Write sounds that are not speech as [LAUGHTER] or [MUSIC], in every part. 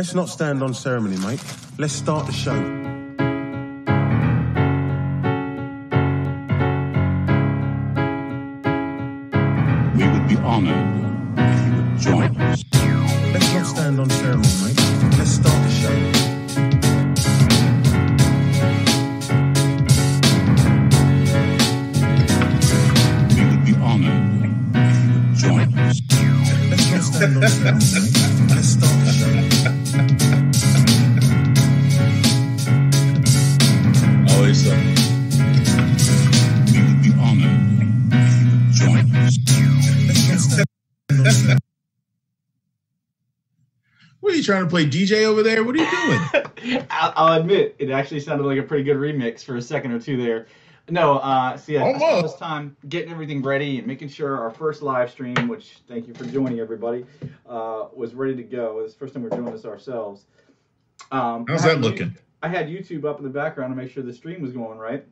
Let's not stand on ceremony, mate. Let's start the show. Trying to play DJ over there? What are you doing? [LAUGHS] I'll, I'll admit, it actually sounded like a pretty good remix for a second or two there. No, uh, see, I, I spent Almost. this time getting everything ready and making sure our first live stream, which thank you for joining everybody, uh, was ready to go. It's the first time we're doing this ourselves. Um, How's that you- looking? I had YouTube up in the background to make sure the stream was going right.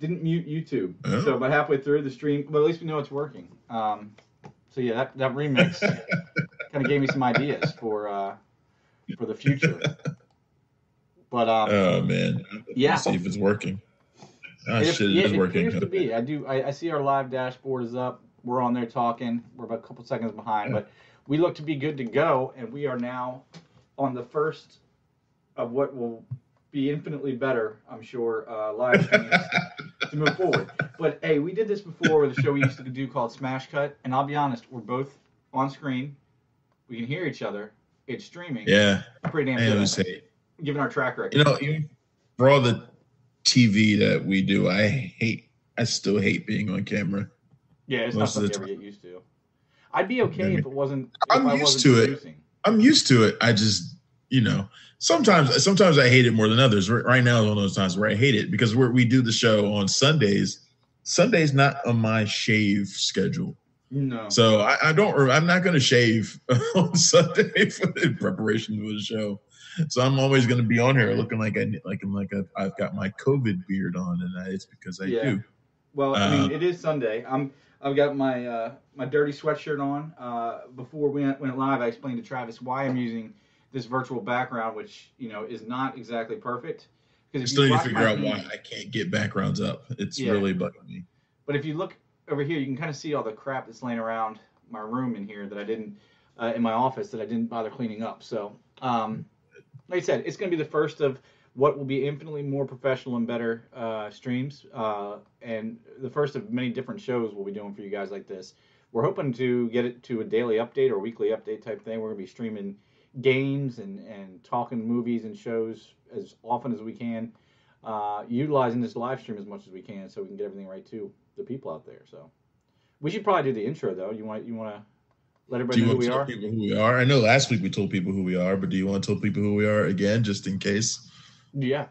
Didn't mute YouTube, Oh. so about halfway through the stream, well, at least we know it's working. Um, so yeah, that, that remix [LAUGHS] kind of gave me some ideas for uh, for the future. [LAUGHS] But um, Oh man. Yeah. Let's see if it's working. Oh It, shit, yeah, it is it working. appears to be. I do. I, I see our live dashboard is up. We're on there talking. We're about a couple seconds behind, but we look to be good to go, and we are now on the first of what will be infinitely better, I'm sure, uh, live streams to move forward. But hey, we did this before with a show we used to do called Smash Cut, and I'll be honest, we're both on screen. We can hear each other. It's streaming. Yeah. pretty damn good. say Given our track record. you know, even for all the TV that we do, I hate I still hate being on camera. Yeah, it's not most of something you ever get used to. I'd be okay if it wasn't. If I'm I used to it. I'm used to it. I just, you know, sometimes sometimes I hate it more than others. Right now is one of those times where I hate it because we're, we do the show on Sundays. Sunday's not on my shave schedule, No. so I, I don't. I'm not going to shave [LAUGHS] on Sunday for in preparation for the show. So I'm always going to be on here looking like I like I'm like I've got my COVID beard on, and I, it's because I Yeah. do. Well, I mean, Uh, it is Sunday. I'm. I've got my uh, my dirty sweatshirt on. Uh, before we went, live, I explained to Travis why I'm using this virtual background, which you know is not exactly perfect. I Because still need to figure out why I can't get backgrounds up. It's Yeah. really bugging me. But if you look over here, you can kind of see all the crap that's laying around my room in here that I didn't uh, in my office that I didn't bother cleaning up. So, um, like I said, it's going to be the first of what will be infinitely more professional and better uh, streams, uh, and the first of many different shows we'll be doing for you guys like this. We're hoping to get it to a daily update or weekly update type thing. We're going to be streaming games and, and talking movies and shows as often as we can, uh, utilizing this live stream as much as we can so we can get everything right to the people out there. So we should probably do the intro though. You want you want to let everybody know who we tell are? people who we are? I know last week we told people who we are, but do you want to tell people who we are again, just in case? Yeah,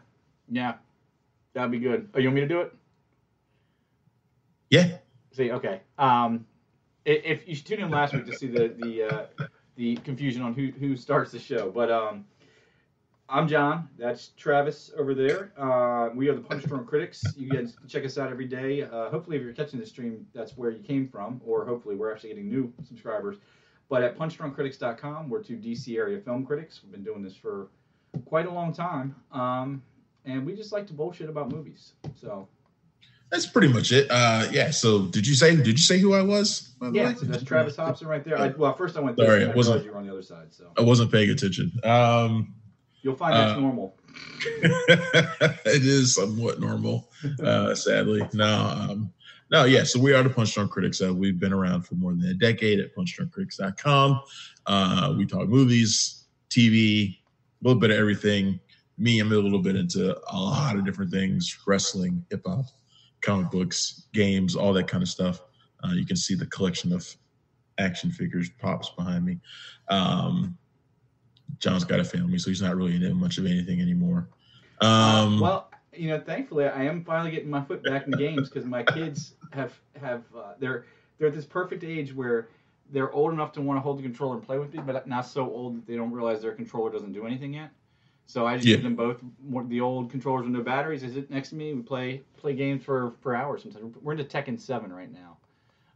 yeah, that'd be good. Oh, you want me to do it? Yeah. See, okay. Um, if you should tune in last week to see the the uh, the confusion on who who starts the show, but um, I'm John. That's Travis over there. Uh, we are the Punch Drunk Critics. You guys can check us out every day. Uh, hopefully, if you're catching the stream, that's where you came from, or hopefully, we're actually getting new subscribers. But at punchdrunkcritics.com, we're two DC area film critics. We've been doing this for quite a long time, um, and we just like to bullshit about movies. So That's pretty much it. Uh, yeah. So, did you say? Did you say who I was? yeah, so that's Travis Hopson right there. I, well, first I went this Sorry, it I wasn't- you were on the other side. So I wasn't paying attention. Um, you'll find that's Uh, normal. [LAUGHS] it is somewhat normal, uh, [LAUGHS] sadly. No, um, no, yeah. So we are the Punch Drunk Critics. Uh, we've been around for more than a decade at punchdrunkcritics.com. Uh, we talk movies, TV, a little bit of everything. Me, I'm a little bit into a lot of different things: wrestling, hip hop, comic books, games, all that kind of stuff. Uh, you can see the collection of action figures, pops behind me. Um, John's got a family, so he's not really into much of anything anymore. Um, well, you know, thankfully, I am finally getting my foot back in games because my kids have have uh, they're they're at this perfect age where they're old enough to want to hold the controller and play with me, but not so old that they don't realize their controller doesn't do anything yet. So I just Yeah. give them both more, the old controllers with no batteries. They sit next to me. We play play games for for hours. Sometimes we're into Tekken Seven right now.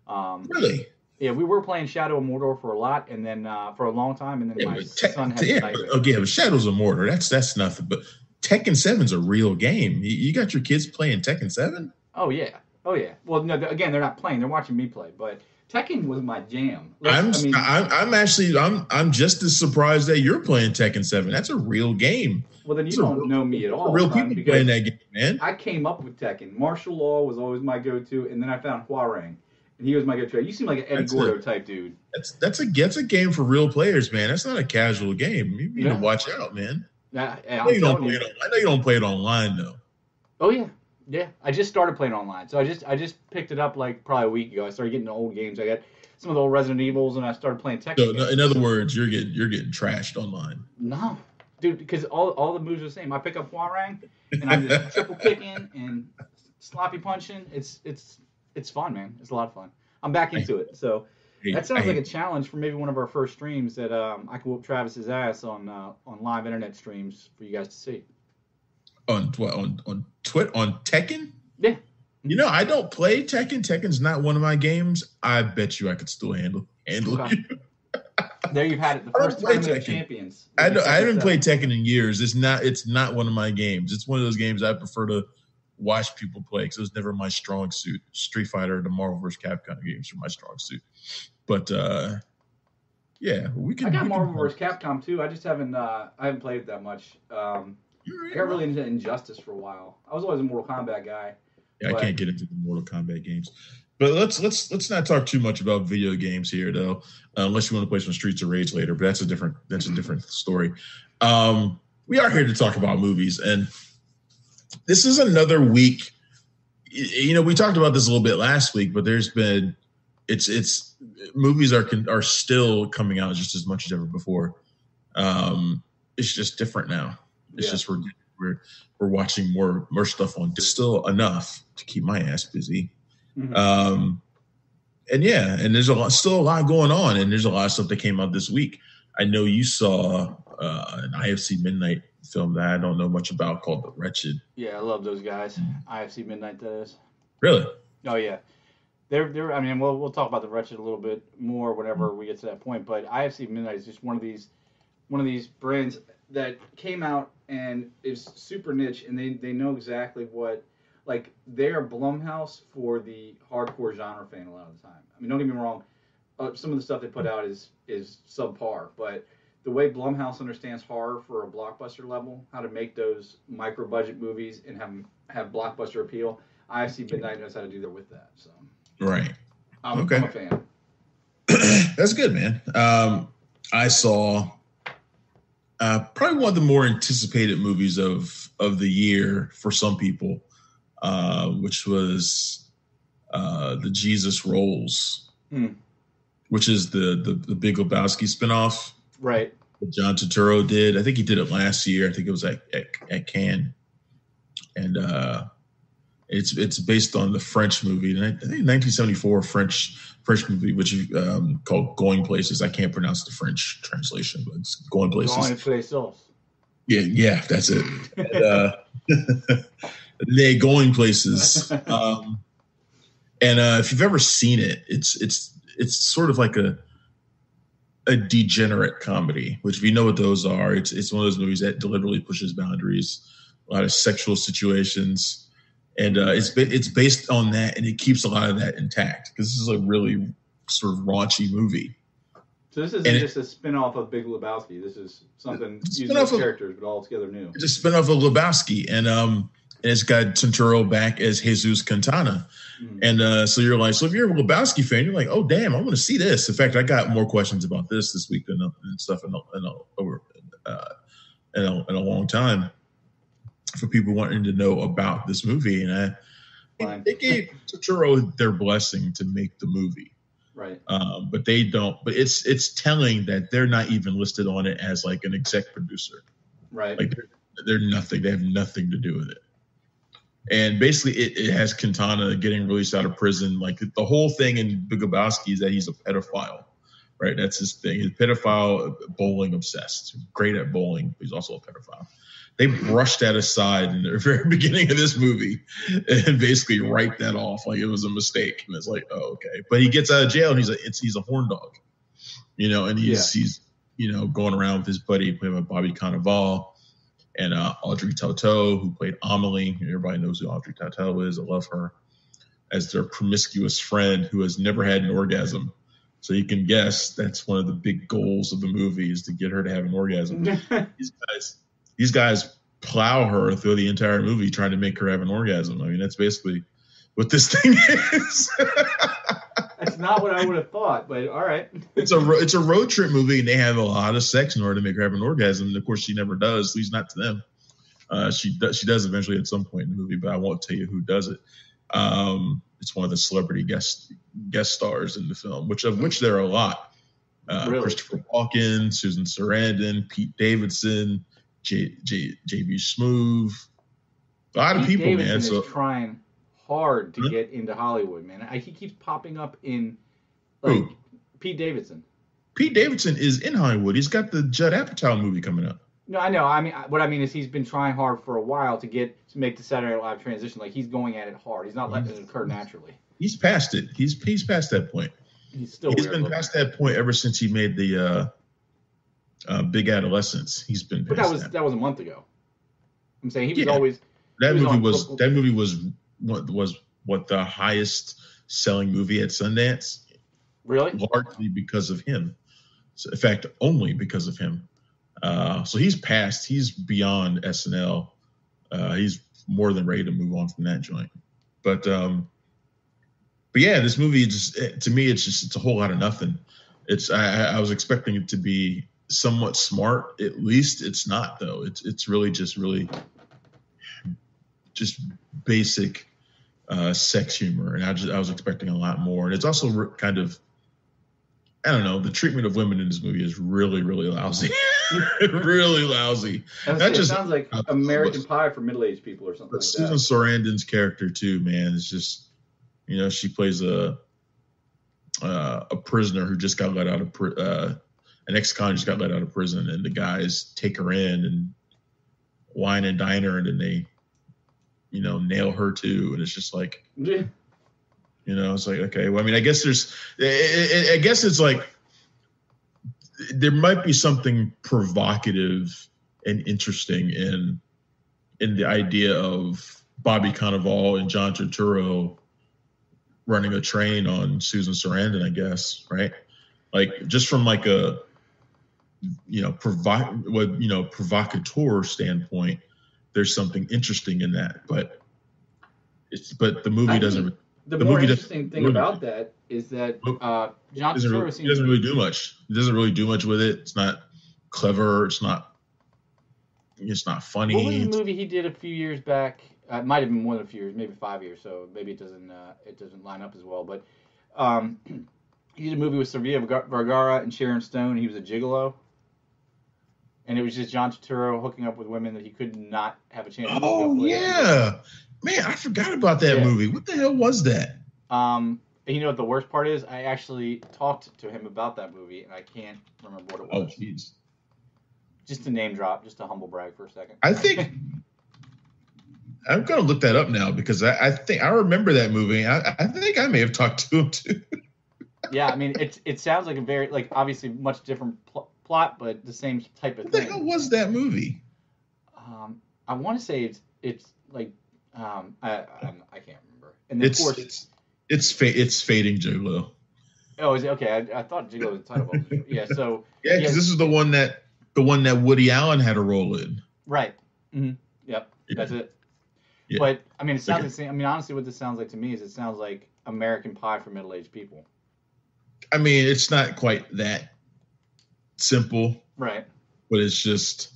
Um, really? Yeah, we were playing Shadow of Mordor for a lot, and then uh, for a long time, and then Yeah, my son had yeah, okay, Shadows of Mordor, that's that's nothing. But Tekken Seven's a real game. You, you got your kids playing Tekken Seven? Oh yeah, oh yeah. Well, no, again, they're not playing; they're watching me play. But Tekken was my jam. I'm, I mean, I'm I'm actually I'm I'm just as surprised that you're playing Tekken Seven. That's a real game. well, then you it's don't real- know me at all. real people playing that game, man. I came up with Tekken. Marshall Law was always my go-to, and then I found Hwoarang, and he was my go-to. You seem like an Eddie That's Gordo it. type dude. That's that's a that's a game for real players, man. That's not a casual game. You need Yeah. to watch out, man. Yeah, I know, you don't play you. it I know you don't play it online though. Oh yeah, yeah. I just started playing online, so I just I just picked it up like probably a week ago. I started getting the old games. I got some of the old Resident Evils, and I started playing Tekken. So, games. in other words, you're getting you're getting trashed online. No, dude, because all, all the moves are the same. I pick up Hwoarang and I'm just [LAUGHS] triple kicking and sloppy punching. It's it's it's fun, man. It's a lot of fun. I'm back into it. So that sounds like a challenge for maybe one of our first streams that um, I can whoop Travis's ass on uh, on live internet streams for you guys to see. on what on on Twit on Tekken. Yeah. You know, I don't play Tekken. Tekken's not one of my games. I bet you I could still handle handle Okay. you. [LAUGHS] There you've had it. The [LAUGHS] first of champions. I don't, I haven't played Tekken in years. It's not it's not one of my games. It's one of those games I prefer to watch people play because it was never my strong suit. Street Fighter, the Marvel vs. Capcom games are my strong suit. But uh yeah, we can. I got Marvel vs. Capcom too. I just haven't uh, I haven't played it that much. Um, I got really into Injustice for a while. I was always a Mortal Kombat guy. Yeah, I can't get into the Mortal Kombat games. But let's let's let's not talk too much about video games here, though, unless you want to play some Streets of Rage later. But that's a different that's a different story. Um, we are here to talk about movies, and this is another week. You know, we talked about this a little bit last week, but there's been it's it's movies are are still coming out just as much as ever before. Um, it's just different now. It's Yeah. just we're we're we're watching more more stuff on. It's still enough to keep my ass busy. Mhm. Um, and yeah, and there's a lot, still a lot going on, and there's a lot of stuff that came out this week. I know you saw uh, an IFC Midnight film that I don't know much about called The Wretched. Yeah, I love those guys. Mm-hmm. IFC Midnight that is. Really? Oh yeah, they're they're. I mean, we'll we'll talk about the wretched a little bit more Mm-hmm. whenever we get to that point. But IFC Midnight is just one of these one of these brands that came out and is super niche, and they they know exactly what like they are Blumhouse for the hardcore genre fan a lot of the time. I mean, don't get me wrong. Uh, some of the stuff they put out is is subpar, but the way Blumhouse understands horror for a blockbuster level, how to make those micro budget movies and have have blockbuster appeal, IFC Midnight knows how to do that with that. So Right. I'm, Okay. I'm a fan. [CLEARS THROAT] That's good, man. Um, I saw uh, probably one of the more anticipated movies of of the year for some people, uh, which was uh, the Jesus Rolls, Hmm. which is the, the the Big Lebowski spinoff Right. that John Turturro did. I think he did it last year. I think it was at at, at Cannes, and uh, it's it's based on the French movie. I think 1974 French French movie, which um, called Going Places. I can't pronounce the French translation, but it's Going Places. Going Souls. Yeah, yeah, that's it. And, uh, [LAUGHS] they going places. [LAUGHS] Um, and uh, if you've ever seen it, it's it's it's sort of like a a degenerate comedy. Which, if you know what those are, it's it's one of those movies that deliberately pushes boundaries. A lot of sexual situations, and uh, it's it's based on that, and it keeps a lot of that intact because this is a really sort of raunchy movie. So this isn't And it- just a spin-off of Big Lebowski. This is something using those characters, but all together new. It's a spinoff of Lebowski, and um, and it's got Turturro back as Jesus Quintana. Mhm. And uh, so you're like, so if you're a Lebowski fan, you're like, oh damn, I want to see this. In fact, I got more questions about this this week than and stuff in a, in a, over uh, in, a, in a long time for people wanting to know about this movie. And I, Fine. they gave Turturro their blessing to make the movie, Right. um, but they don't. But it's it's telling that they're not even listed on it as like an exec producer. Right. Like they're, they're nothing. They have nothing to do with it. And basically, it, it has Quintana getting released out of prison. Like the whole thing in Big Lebowski is that he's a pedophile. right? That's his thing. He's a pedophile, bowling obsessed, great at bowling. But he's also a pedophile. They brushed that aside in the [LAUGHS] very beginning of this movie and basically write that off like it was a mistake. And it's like, oh, okay. But he gets out of jail and he's a it's, he's a horn dog, you know, and he's he's you know going around with his buddy Bobby Cannavale and uh, Audrey Tautou, who played Amelie. Everybody knows who Audrey Tautou is. I love her as their promiscuous friend who has never had an orgasm. So you can guess that's one of the big goals of the movie is to get her to have an orgasm. [LAUGHS] these guys, these guys plow her through the entire movie trying to make her have an orgasm. I mean, that's basically what this thing [LAUGHS] is. [LAUGHS] That's not what I would have thought, but all right. it's a ro- it's a road trip movie, and they have a lot of sex in order to make her have an orgasm. And of course, she never does. At least not to them. Uh, she does. She does eventually at some point in the movie, but I won't tell you who does it. Um, it's one of the celebrity guest guest stars in the film, which of which there are a lot. Uh, Really? Christopher Walken, Susan Sarandon, Pete Davidson, J, J, JB Smoove, a lot of Pete people, Davidson man. is So trying hard to get into Hollywood, man. I, he keeps popping up in like Who? Pete Davidson. Pete Davidson is in Hollywood. He's got the Judd Apatow movie coming up. No, I know. I mean, what I mean is he's been trying hard for a while to get to make the Saturday Night Live transition. Like he's going at it hard. He's not letting it occur naturally. He's past it. He's he's past that point. He's still. He's been looking. past that point ever since he made the uh, uh, Big Adolescence. He's been But that was that. that was a month ago. I'm saying he was Yeah. always That was movie was that movie was what was what the highest selling movie at Sundance, really. largely because of him. So, in fact, only because of him. Uh, so he's past. He's beyond SNL. Uh, he's more than ready to move on from that joint. But um, but yeah, this movie just eh, to me it's just it's a whole lot of nothing. It's I, I I was expecting it to be somewhat smart. At least it's not though. It's it's really just really just basic uh, sex humor, and I just I was expecting a lot more. And it's also re- kind of I don't know the treatment of women in this movie is really really lousy, [LAUGHS] [LAUGHS] really lousy. That saying, just- sounds like uh, American Pie for middle-aged people or something But like Susan that. Sarandon's character too, man, is just you know she plays a uh, a prisoner who just got let out of pri- uh, an ex-con just got let out of prison, and the guys take her in and wine and dine her, and then they you know nail her too, and it's just like Yeah. you know it's like okay, well I mean I guess there's I, I- guess it's like there might be something provocative and interesting in in the idea of Bobby Cannavale and John Turturro running a train on Susan Sarandon, I guess, right? Like just from like a you know provo- what you know provocateur standpoint, there's something interesting in that, but it's but the movie I doesn't The, The more interesting thing movie- about that is that uh, John doesn't really, seems it doesn't really do much. He doesn't really do much with it. It's not clever. It's not. It's not funny. What was the It's- movie he did a few years back? Uh, it might have been more than a few years, maybe five years. So maybe it doesn't uh, it doesn't line up as well. But um, [CLEARS THROAT] he did a movie with Sofia Verga- Vergara and Sharon Stone. He was a gigolo, and it was just John Turturro hooking up with women that he could not have a chance. to hook up oh yeah, man, I forgot about that Yeah. movie. What the hell was that? Um, you know what the worst part is? I actually talked to him about that movie, and I can't remember what it was. Oh jeez, Just a name drop, just a humble brag for a second. I think [LAUGHS] I'm gonna look that up now because I, I think I remember that movie. I, I think I may have talked to him too. [LAUGHS] yeah, I mean, it it sounds like a very like obviously much different pl- plot, but the same type of What the thing. hell was that movie? Um, I want to say it's it's like um, I I'm, I can't remember. And It's of course, it's it's fa- it's fading Gigolo. oh, is it okay? I, I thought Gigolo was the title. of yeah, so [LAUGHS] Yeah, because Yeah. this is the one that the one that Woody Allen had a role in. right, hmm yep, Yeah. that's it. Yeah. But I mean, it sounds Okay. the same. I mean, honestly, what this sounds like to me is it sounds like American Pie for middle-aged people. I mean, it's not quite that simple, Right. but it's just,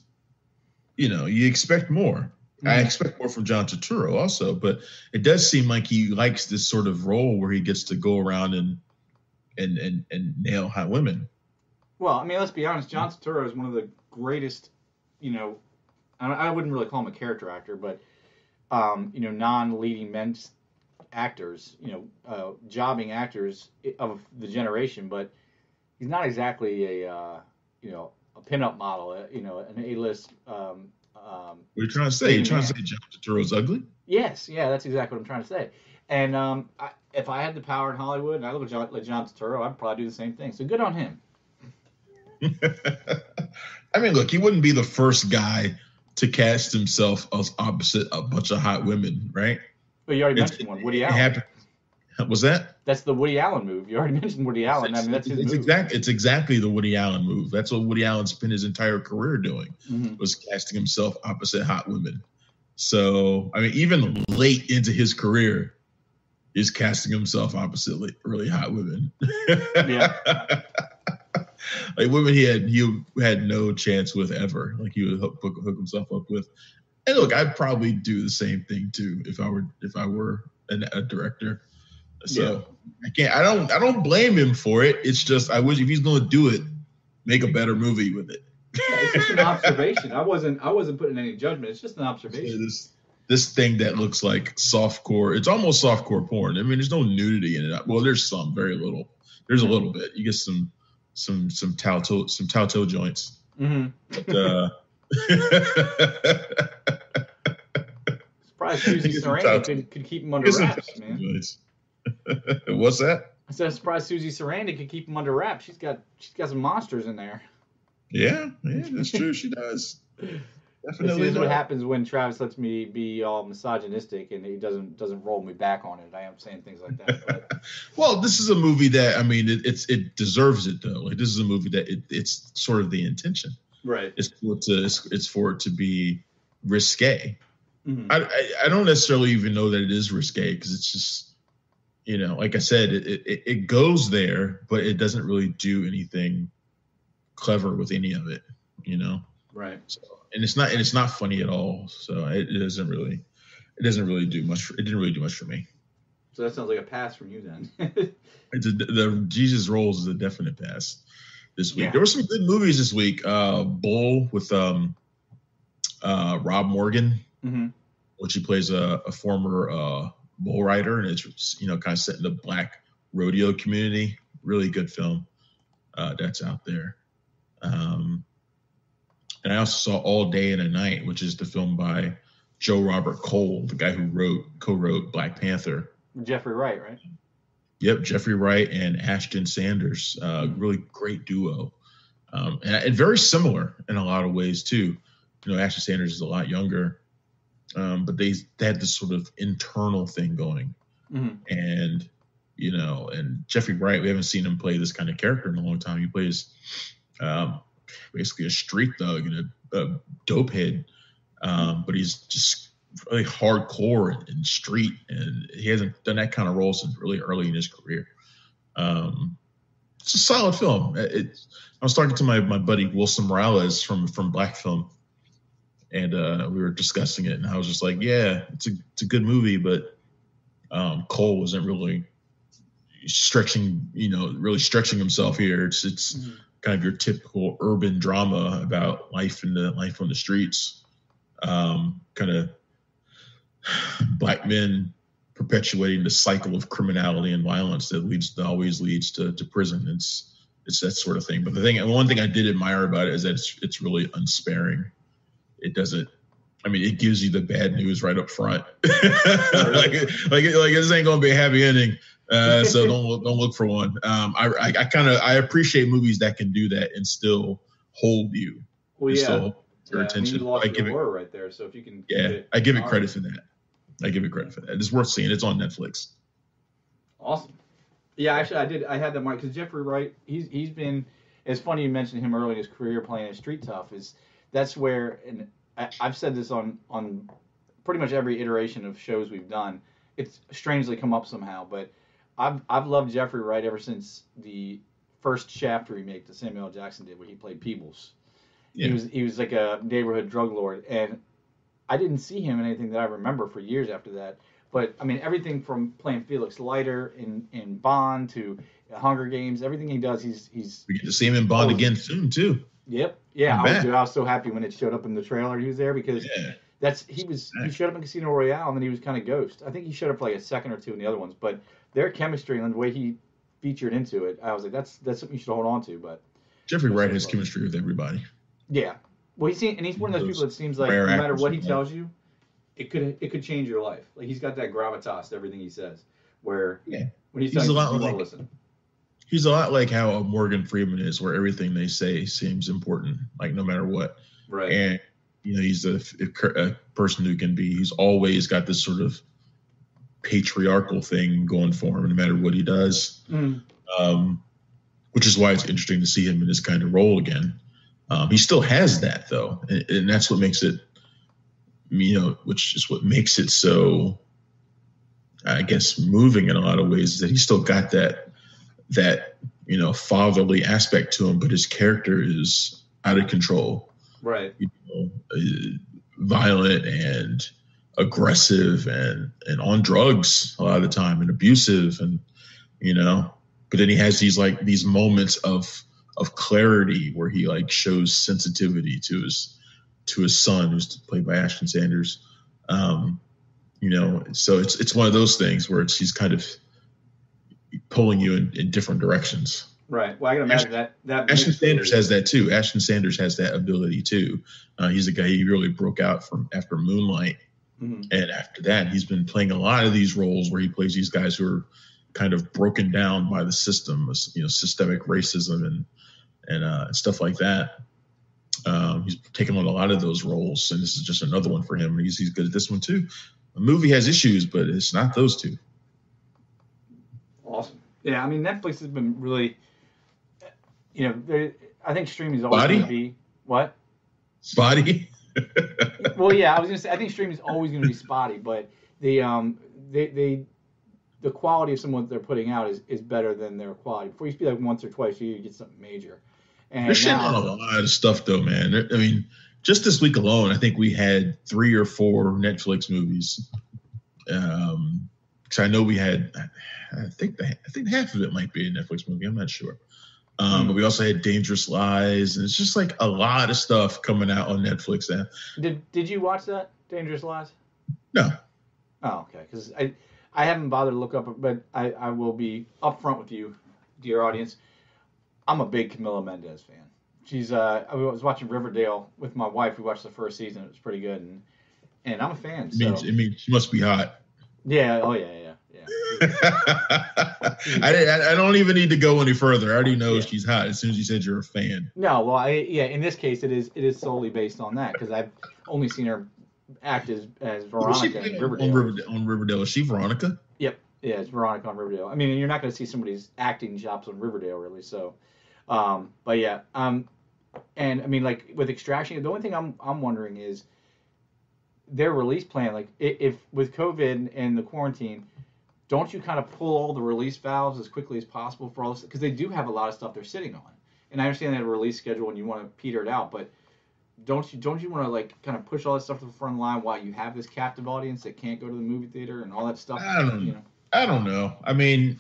you know, you expect more. I Mhm. expect more from John Turturro also, but it does seem like he likes this sort of role where he gets to go around and and and, and nail hot women. Well, I mean, let's be honest. John Turturro is one of the greatest, you know, I, I wouldn't really call him a character actor, but, um, you know, non-leading men actors, you know, uh, jobbing actors of the generation. But he's not exactly a uh, you know a pinup model, uh, you know, an A-list. Um, um, What are you trying to say? You're trying to say John Turturro's ugly? yes, yeah, that's exactly what I'm trying to say. And um, I, if I had the power in Hollywood and I look at John, like John Turturro, I'd probably do the same thing. So good on him. [LAUGHS] I mean, look, he wouldn't be the first guy to cast himself as opposite a bunch of hot women, right? But you already mentioned one, Woody it Allen. happened- [LAUGHS] Was that? That's the Woody Allen move. You already [LAUGHS] mentioned Woody Allen. I mean, that's his it's move. exactly it's exactly the Woody Allen move. That's what Woody Allen spent his entire career doing Mhm. was casting himself opposite hot women. So I mean, even late into his career, is casting himself opposite really hot women. Yeah. [LAUGHS] like women he had he had no chance with ever. Like he would hook, hook, hook himself up with. And look, I'd probably do the same thing too if I were if I were an, a director. So I can't. I don't. I don't blame him for it. It's just I wish if he's going to do it, make a better movie with it. Yeah, it's just an observation. I wasn't I wasn't putting any judgment. It's just an observation. this this thing that looks like softcore. It's almost softcore porn. I mean, there's no nudity in it. Well, there's some, very little. There's a little bit. You get some some some toe some toe joints. Mm-hmm. But, uh, [LAUGHS] Surprised Susie [LAUGHS] Get some Sarandon towel- could, could keep him under wraps, man. joints. [LAUGHS] What's that? I said, I'm surprised Susie Sarandon could keep him under wraps. She's got she's got some monsters in there. Yeah, yeah, that's true. She does. [LAUGHS] This Definitely. is what happens when Travis lets me be all misogynistic and he doesn't doesn't roll me back on it. I am saying things like that. [LAUGHS] Well, this is a movie that I mean, it, it's it deserves it though. Like this is a movie that it, it's sort of the intention. right. It's for it to it's, it's for it to be risque. Mhm. I, I I don't necessarily even know that it is risque because it's just you know, like I said, it, it it goes there, but it doesn't really do anything clever with any of it. You know, Right. so and it's not and it's not funny at all. So it, it doesn't really it doesn't really do much. For, it didn't really do much for me. So that sounds like a pass from you then. [LAUGHS] It's a, the Jesus Rolls is a definite pass this week. Yeah. There were some good movies this week. Uh, Bull with um, uh, Rob Morgan, hmm which he plays a, a former uh, bull rider, and it's you know kind of set in the black rodeo community. Really good film uh, that's out there. Um, and I also saw All Day and a Night, which is the film by Joe Robert Cole, the guy who wrote co-wrote Black Panther. Jeffrey Wright, right? Yep, Jeffrey Wright and Ashton Sanders, uh, Mhm. really great duo, um, and, and very similar in a lot of ways too. You know, Ashton Sanders is a lot younger, um, but they, they had this sort of internal thing going, hmm and you know, and Jeffrey Wright, we haven't seen him play this kind of character in a long time. He plays um, basically a street thug and a, a dope head, um, but he's just really hardcore and, and street, and he hasn't done that kind of role since really early in his career. Um, it's a solid film. It, it- I was talking to my my buddy Wilson Morales from from Black Film, and uh, we were discussing it, and I was just like, "Yeah, it's a it's a good movie, but um, Cole wasn't really stretching, you know, really stretching himself here. It's it's Mhm. kind of your typical urban drama about life in the life on the streets, um, kind of black men perpetuating the cycle of criminality and violence that leads that always leads to, to prison. It's it's that sort of thing. But the thing, one thing I did admire about it is that it's it's really unsparing. It doesn't. I mean, it gives you the bad news right up front. [LAUGHS] like, like, like this ain't gonna be a happy ending. Uh, so [LAUGHS] don't look, don't look for one. Um, I, I, I kind of I appreciate movies that can do that and still hold you. Well, yeah. your Yeah, I mean, attention. you lost I your give it, right there. So if you can, yeah, I give it credit for that. I give it credit for that. It's worth seeing. It's on Netflix. Awesome. Yeah, actually, I did. I had that mark because Jeffrey Wright. He's he's been. It's funny you mentioned him early in his career playing as Street Tough. Is that's where, and I, I've said this on on pretty much every iteration of shows we've done. It's strangely come up somehow, but I've I've loved Jeffrey Wright ever since the first Shaft remake that Samuel L. Jackson did, where he played Peoples. Yeah. He was he was like a neighborhood drug lord, and I didn't see him in anything that I remember for years after that. But I mean, everything from playing Felix Leiter in in Bond to Hunger Games, everything he does, he's he's We get to see him in Bond Oh. again soon too. yep, yeah. I'm was, dude, I was so happy when it showed up in the trailer. He was there because Yeah. that's he was he showed up in Casino Royale and then he was kind of ghost. I think he showed up for like a second or two in the other ones, but their chemistry and the way he featured into it, I was like, that's that's something you should hold on to. But Jeffrey Wright has chemistry with everybody. yeah, well, he's seen, and he's one of those Those people that seems like no matter what he tells you, it could it could change your life. Like he's got that gravitas to everything he says. Where Yeah. when he's, He's a lot like- listen. He's a lot like how Morgan Freeman is, where everything they say seems important, like no matter what. Right. And you know, he's a, a person who can be. He's always got this sort of patriarchal thing going for him, no matter what he does. Mm. um, which is why it's interesting to see him in this kind of role again. Um, he still has that though, and, and that's what makes it, you know, which is what makes it so, I guess, moving in a lot of ways. Is that he's still got that that you know fatherly aspect to him, but his character is out of control, Right. you know, uh, violent and aggressive and and on drugs a lot of the time and abusive and you know but then he has these like these moments of of clarity where he like shows sensitivity to his to his son who's played by Ashton Sanders um you know so it's it's one of those things where it's he's kind of pulling you in, in different directions Right. Well, I can imagine that that Ashton Sanders has that too. Ashton Sanders has that ability too. Uh, he's a guy he really broke out from after Moonlight, Mhm. and after that, he's been playing a lot of these roles where he plays these guys who are kind of broken down by the system, you know, systemic racism and and uh, stuff like that. Um, he's taken on a lot of those roles, and this is just another one for him. He's he's good at this one too. The movie has issues, but it's not those two. Awesome. Yeah, I mean Netflix has been really, you know, I think streaming is always going to be what. Spotty. [LAUGHS] Well, yeah, I was going to say I think streaming is always going to be spotty, but the um they they the quality of some what they're putting out is, is better than their quality. Before it used to be like once or twice a year you get something major, and They're shitting on a lot of stuff though, man. I mean, just this week alone, I think we had three or four Netflix movies. Um, because I know we had, I think the, I think half of it might be a Netflix movie. I'm not sure. Um, but we also had Dangerous Lies, and it's just like a lot of stuff coming out on Netflix now. did did you watch that Dangerous Lies? No, Oh, okay. Because I, I haven't bothered to look up, but I, I will be upfront with you, dear audience. I'm a big Camila Mendes fan. She's uh, I was watching Riverdale with my wife. We watched the first season. It was pretty good, and and I'm a fan. it means So it means she must be hot. Yeah, oh yeah, yeah, yeah. [LAUGHS] I, I don't even need to go any further. I already know Yeah. she's hot as soon as you said you're a fan. No, well, I yeah. In this case, it is it is solely based on that because I've only seen her act as as Veronica in on Riverdale. Riverdale, on Riverdale? Is she Veronica? Yep. Yeah, it's Veronica on Riverdale. I mean, you're not going to see somebody's acting chops on Riverdale, really. So, um, but yeah, um, and I mean, like with Extraction, the only thing I'm I'm wondering is their release plan. Like, if, if with COVID and the quarantine, don't you kind of pull all the release valves as quickly as possible for all this? Because they do have a lot of stuff they're sitting on, and I understand they have a release schedule and you want to peter it out, but don't you don't you want to like kind of push all that stuff to the front line while you have this captive audience that can't go to the movie theater and all that stuff? I don't you know. know. I don't know. I mean,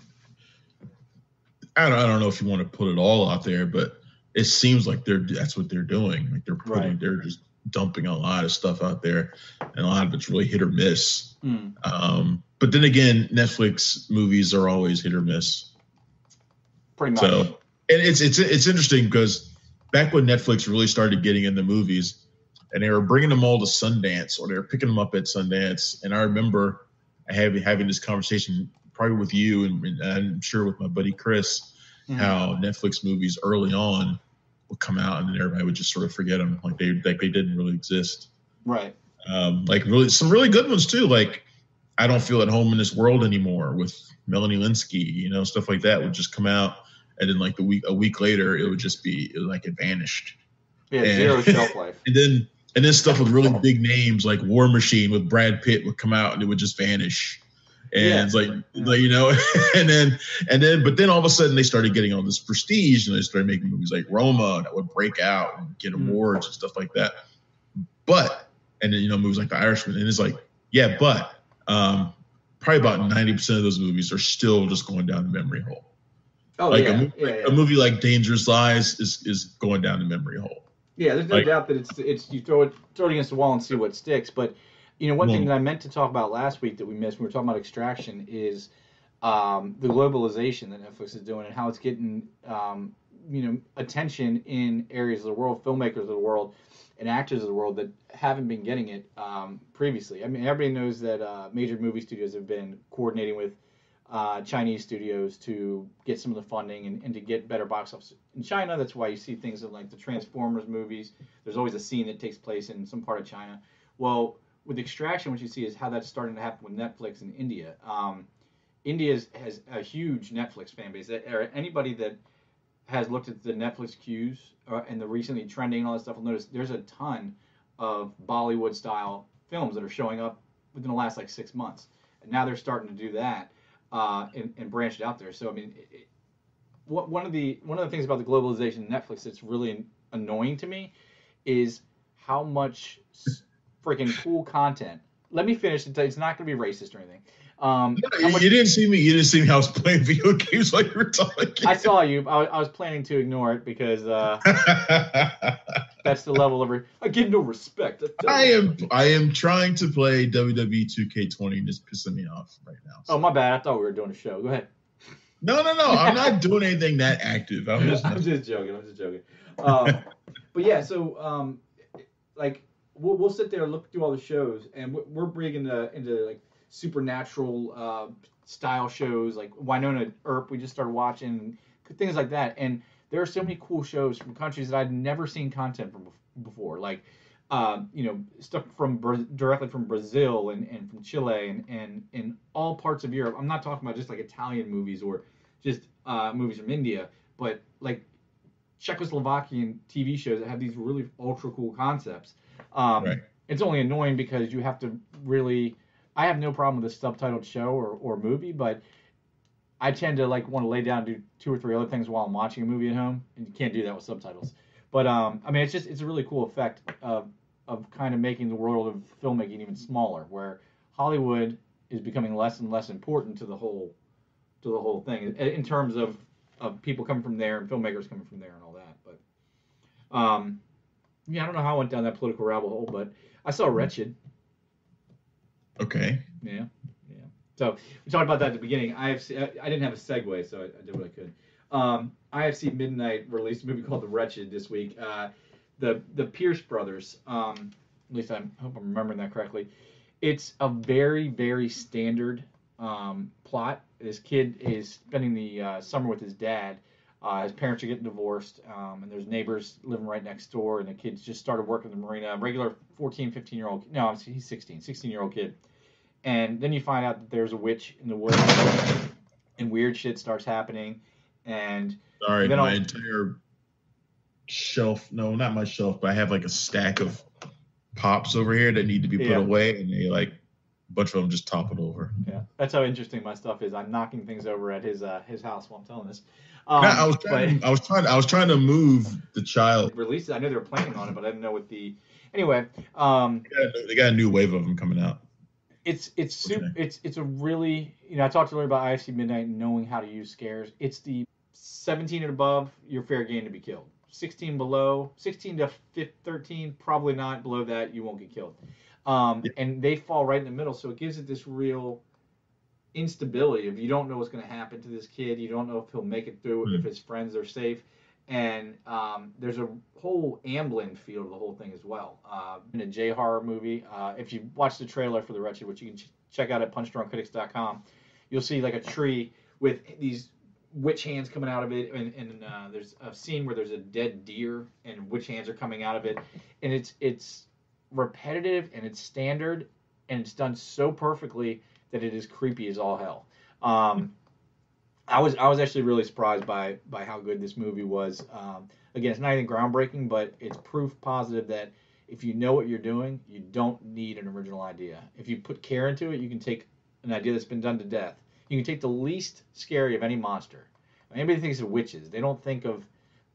I don't. I don't know if you want to put it all out there, but it seems like they're that's what they're doing. Like they're putting, Right. they're just dumping a lot of stuff out there, and a lot of it's really hit or miss. Mm. Um, but then again, Netflix movies are always hit or miss. Pretty much. So, and it's it's it's interesting because back when Netflix really started getting into the movies, and they were bringing them all to Sundance, or they were picking them up at Sundance, and I remember having having this conversation probably with you, and, and I'm sure with my buddy Chris, Mhm. how Netflix movies early on would come out, and then everybody would just sort of forget them, like they like they didn't really exist. Right. Um, like really some really good ones too, like. I don't feel at home in this world anymore with Melanie Lynskey, you know, stuff like that would just come out and then like the week a week later it would just be it, like it vanished Yeah, And- zero [LAUGHS] shelf life. and then and then stuff with really big names like war machine with brad pitt would come out and it would just vanish and Yeah. it's like, like you know [LAUGHS] and then and then but then all of a sudden they started getting all this prestige and they started making movies like roma that would break out and get Mhm. awards and stuff like that but and then you know movies like the irishman and it's like yeah but um probably about 90% of those movies are still just going down the memory hole Oh like yeah, a, movie, yeah, yeah. a movie like Dangerous Lies is is going down the memory hole. Yeah, there's no like- doubt that it's it's you throw it throw it against the wall and see what sticks. But you know, one thing that I meant to talk about last week that we missed when we were talking about extraction is um, the globalization that Netflix is doing and how it's getting um, you know attention in areas of the world, filmmakers of the world, and actors of the world that haven't been getting it um, previously. I mean, everybody knows that uh, major movie studios have been coordinating with uh, Chinese studios to get some of the funding and, and to get better box office in China. That's why you see things like the Transformers movies. There's always a scene that takes place in some part of China. Well, with Extraction, what you see is how that's starting to happen with Netflix in India. Um, India has a huge Netflix fan base. Anybody that has looked at the Netflix queues uh, and the recently trending and all that stuff will notice there's a ton of Bollywood style films that are showing up within the last like six months. And now they're starting to do that uh, and, and branch it out there. So I mean, it, it, what, one of the one of the things about the globalization of Netflix that's really annoying to me is how much freaking cool content. Let me finish. It's not going to be racist or anything. Um, you, much, you, didn't see me. You didn't see me. I was playing video games while you were talking. I saw you. I, I was planning to ignore it because uh, [LAUGHS] that's the level of. Re- I get no respect. I am. I am trying to play WWE 2K20 and it's pissing me off right now. So. Oh my bad. I thought we were doing a show. Go ahead. No, no, no. I'm not [LAUGHS] doing anything that active. I'm just. [LAUGHS] I'm just joking. I'm just joking. Um, but yeah, so um, like we'll, we'll sit there and look through all the shows, and we're, bringing into, into like supernatural uh, style shows like Wynonna Earp. We just started watching things like that, and there are so many cool shows from countries that I'd never seen content from before, like. Um, you know, stuff from directly from Brazil and, and from Chile and, and in all parts of Europe. I'm not talking about just like Italian movies or just uh, movies from India, but like Czechoslovakian TV shows that have these really ultra cool concepts. Um, right. It's only annoying because you have to really I have no problem with a subtitled show or, or movie, but I tend to like want to lay down and do two or three other things while I'm watching a movie at home, and you can't do that with subtitles. But um, I mean, it's just it's a really cool effect of of kind of making the world of filmmaking even smaller, where Hollywood is becoming less and less important to the whole to the whole thing in terms of of people coming from there and filmmakers coming from there and all that. But um, yeah, I don't know how I went down that political rabbit hole, but I saw Wretched. Okay. Yeah. Yeah. So we talked about that at the beginning. I have I didn't have a segue, so I, I did what I could. Um, IFC Midnight released a movie called The Wretched this week. Uh, the the Pierce brothers. Um, at least I hope I'm remembering that correctly. It's a very very standard um, plot. This kid is spending the uh, summer with his dad. Uh, his parents are getting divorced, um, and there's neighbors living right next door, and the kid's just started working the marina. Regular 14, 15 year old. No, he's 16, 16 year old kid. And then you find out that there's a witch in the woods, and weird shit starts happening. And sorry, my entire shelf. No, not my shelf, but I have like a stack of pops over here that need to be put yeah. away, and they like a bunch of them just toppled over. Yeah, that's how interesting my stuff is. I'm knocking things over at his uh, his house while I'm telling this. Um, no, I was trying. But, I was trying. I was trying to move the child. Release it. I know they were planning on it, but I didn't know what the. Anyway, um, they got, a, they got a new wave of them coming out. It's it's super. Okay. It's it's a really you know I talked to earlier about IFC Midnight and knowing how to use scares. It's the 17 and above, you're fair game to be killed. 16 below, 16 to 15, 13, probably not. Below that, you won't get killed. Um, yeah. And they fall right in the middle, so it gives it this real instability if you don't know what's going to happen to this kid you don't know if he'll make it through mm-hmm. if his friends are safe and um, there's a whole Amblin feel to the whole thing as well. Uh, in a J horror movie, uh, if you watch the trailer for The Wretched, which you can ch- check out at punchdrunkcritics.com, you'll see like a tree with these witch hands coming out of it, and, and uh, there's a scene where there's a dead deer and witch hands are coming out of it, and it's it's repetitive and it's standard and it's done so perfectly that it is creepy as all hell. Um, I was I was actually really surprised by by how good this movie was. Um, again, it's not anything groundbreaking, but it's proof positive that if you know what you're doing, you don't need an original idea. If you put care into it, you can take an idea that's been done to death. You can take the least scary of any monster. Anybody thinks of witches, they don't think of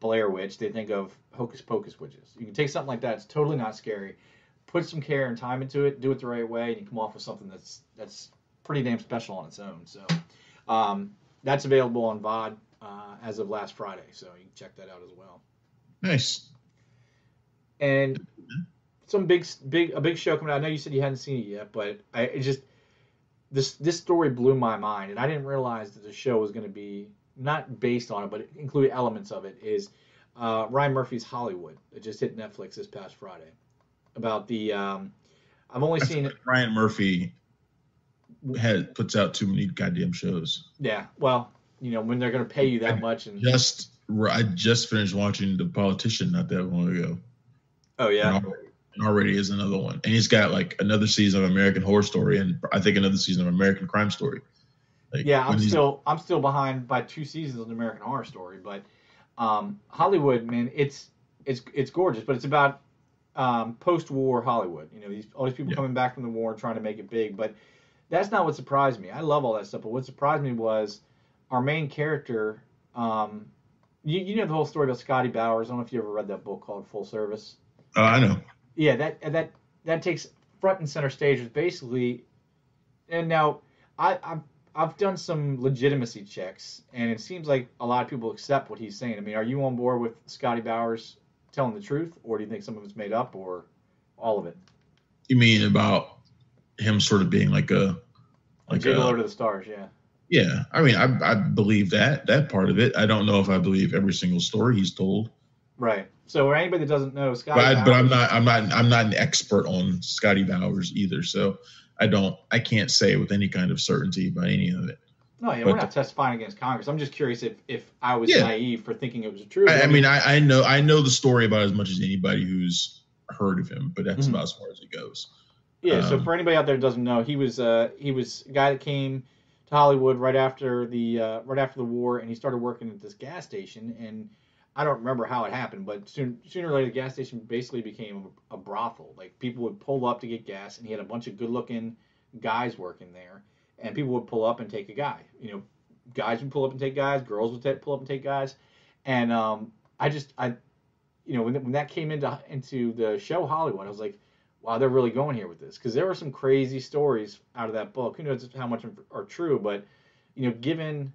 Blair Witch. They think of Hocus Pocus witches. You can take something like that; it's totally not scary. Put some care and time into it, do it the right way, and you come off with something that's that's pretty damn special on its own. So um, that's available on VOD uh, as of last Friday. So you can check that out as well. Nice. And some big, big, a big show coming out. I know you said you hadn't seen it yet, but I it just this this story blew my mind, and I didn't realize that the show was going to be not based on it, but it included elements of it. Is uh, Ryan Murphy's Hollywood that just hit Netflix this past Friday about the. Um, I've only seen it. Ryan Murphy had puts out too many goddamn shows. Yeah, well, you know when they're going to pay you that much, and Just I just finished watching The Politician not that long ago. oh yeah, And already, and already is another one, and he's got like another season of American Horror Story, and I think another season of American Crime Story. Like, Yeah, I'm still I'm still behind by two seasons of American Horror Story, but um, Hollywood, man, it's it's it's gorgeous, but it's about um, post-war Hollywood. You know, these all these people Yeah. coming back from the war and trying to make it big, but that's not what surprised me. I love all that stuff, but what surprised me was our main character. Um, you, you know the whole story about Scotty Bowers. I don't know if you ever read that book called Full Service. Oh, I know. Yeah, that that that takes front and center stage with basically, and now I I've, I've done some legitimacy checks, and it seems like a lot of people accept what he's saying. I mean, are you on board with Scotty Bowers telling the truth, or do you think some of it's made up, or all of it? You mean about him sort of being like a Like a, to the stars, yeah. yeah. I mean, I I believe that that part of it. I don't know if I believe every single story he's told, Right. So, for anybody that doesn't know, Scotty but I, Bowers, but I'm not I'm not I'm not an expert on Scotty Bowers either. So I don't I can't say with any kind of certainty about any of it. No, yeah, but- we're not testifying against Congress. I'm just curious if if I was Yeah. naive for thinking it was true. I, I mean, I, I know I know the story about as much as anybody who's heard of him, but that's Mhm. about as far as it goes. Yeah, so Um, for anybody out there that doesn't know, he was uh, he was a guy that came to Hollywood right after the uh, right after the war, and he started working at this gas station. And I don't remember how it happened, but soon, sooner or later, the gas station basically became a, a brothel. Like people would pull up to get gas, and he had a bunch of good-looking guys working there, and people would pull up and take a guy. You know, guys would pull up and take guys, girls would pull up and take guys, and um, I just I, you know, when, when that came into into the show Hollywood, I was like wow, they're really going here with this because there were some crazy stories out of that book. Who knows how much are true, but you know, given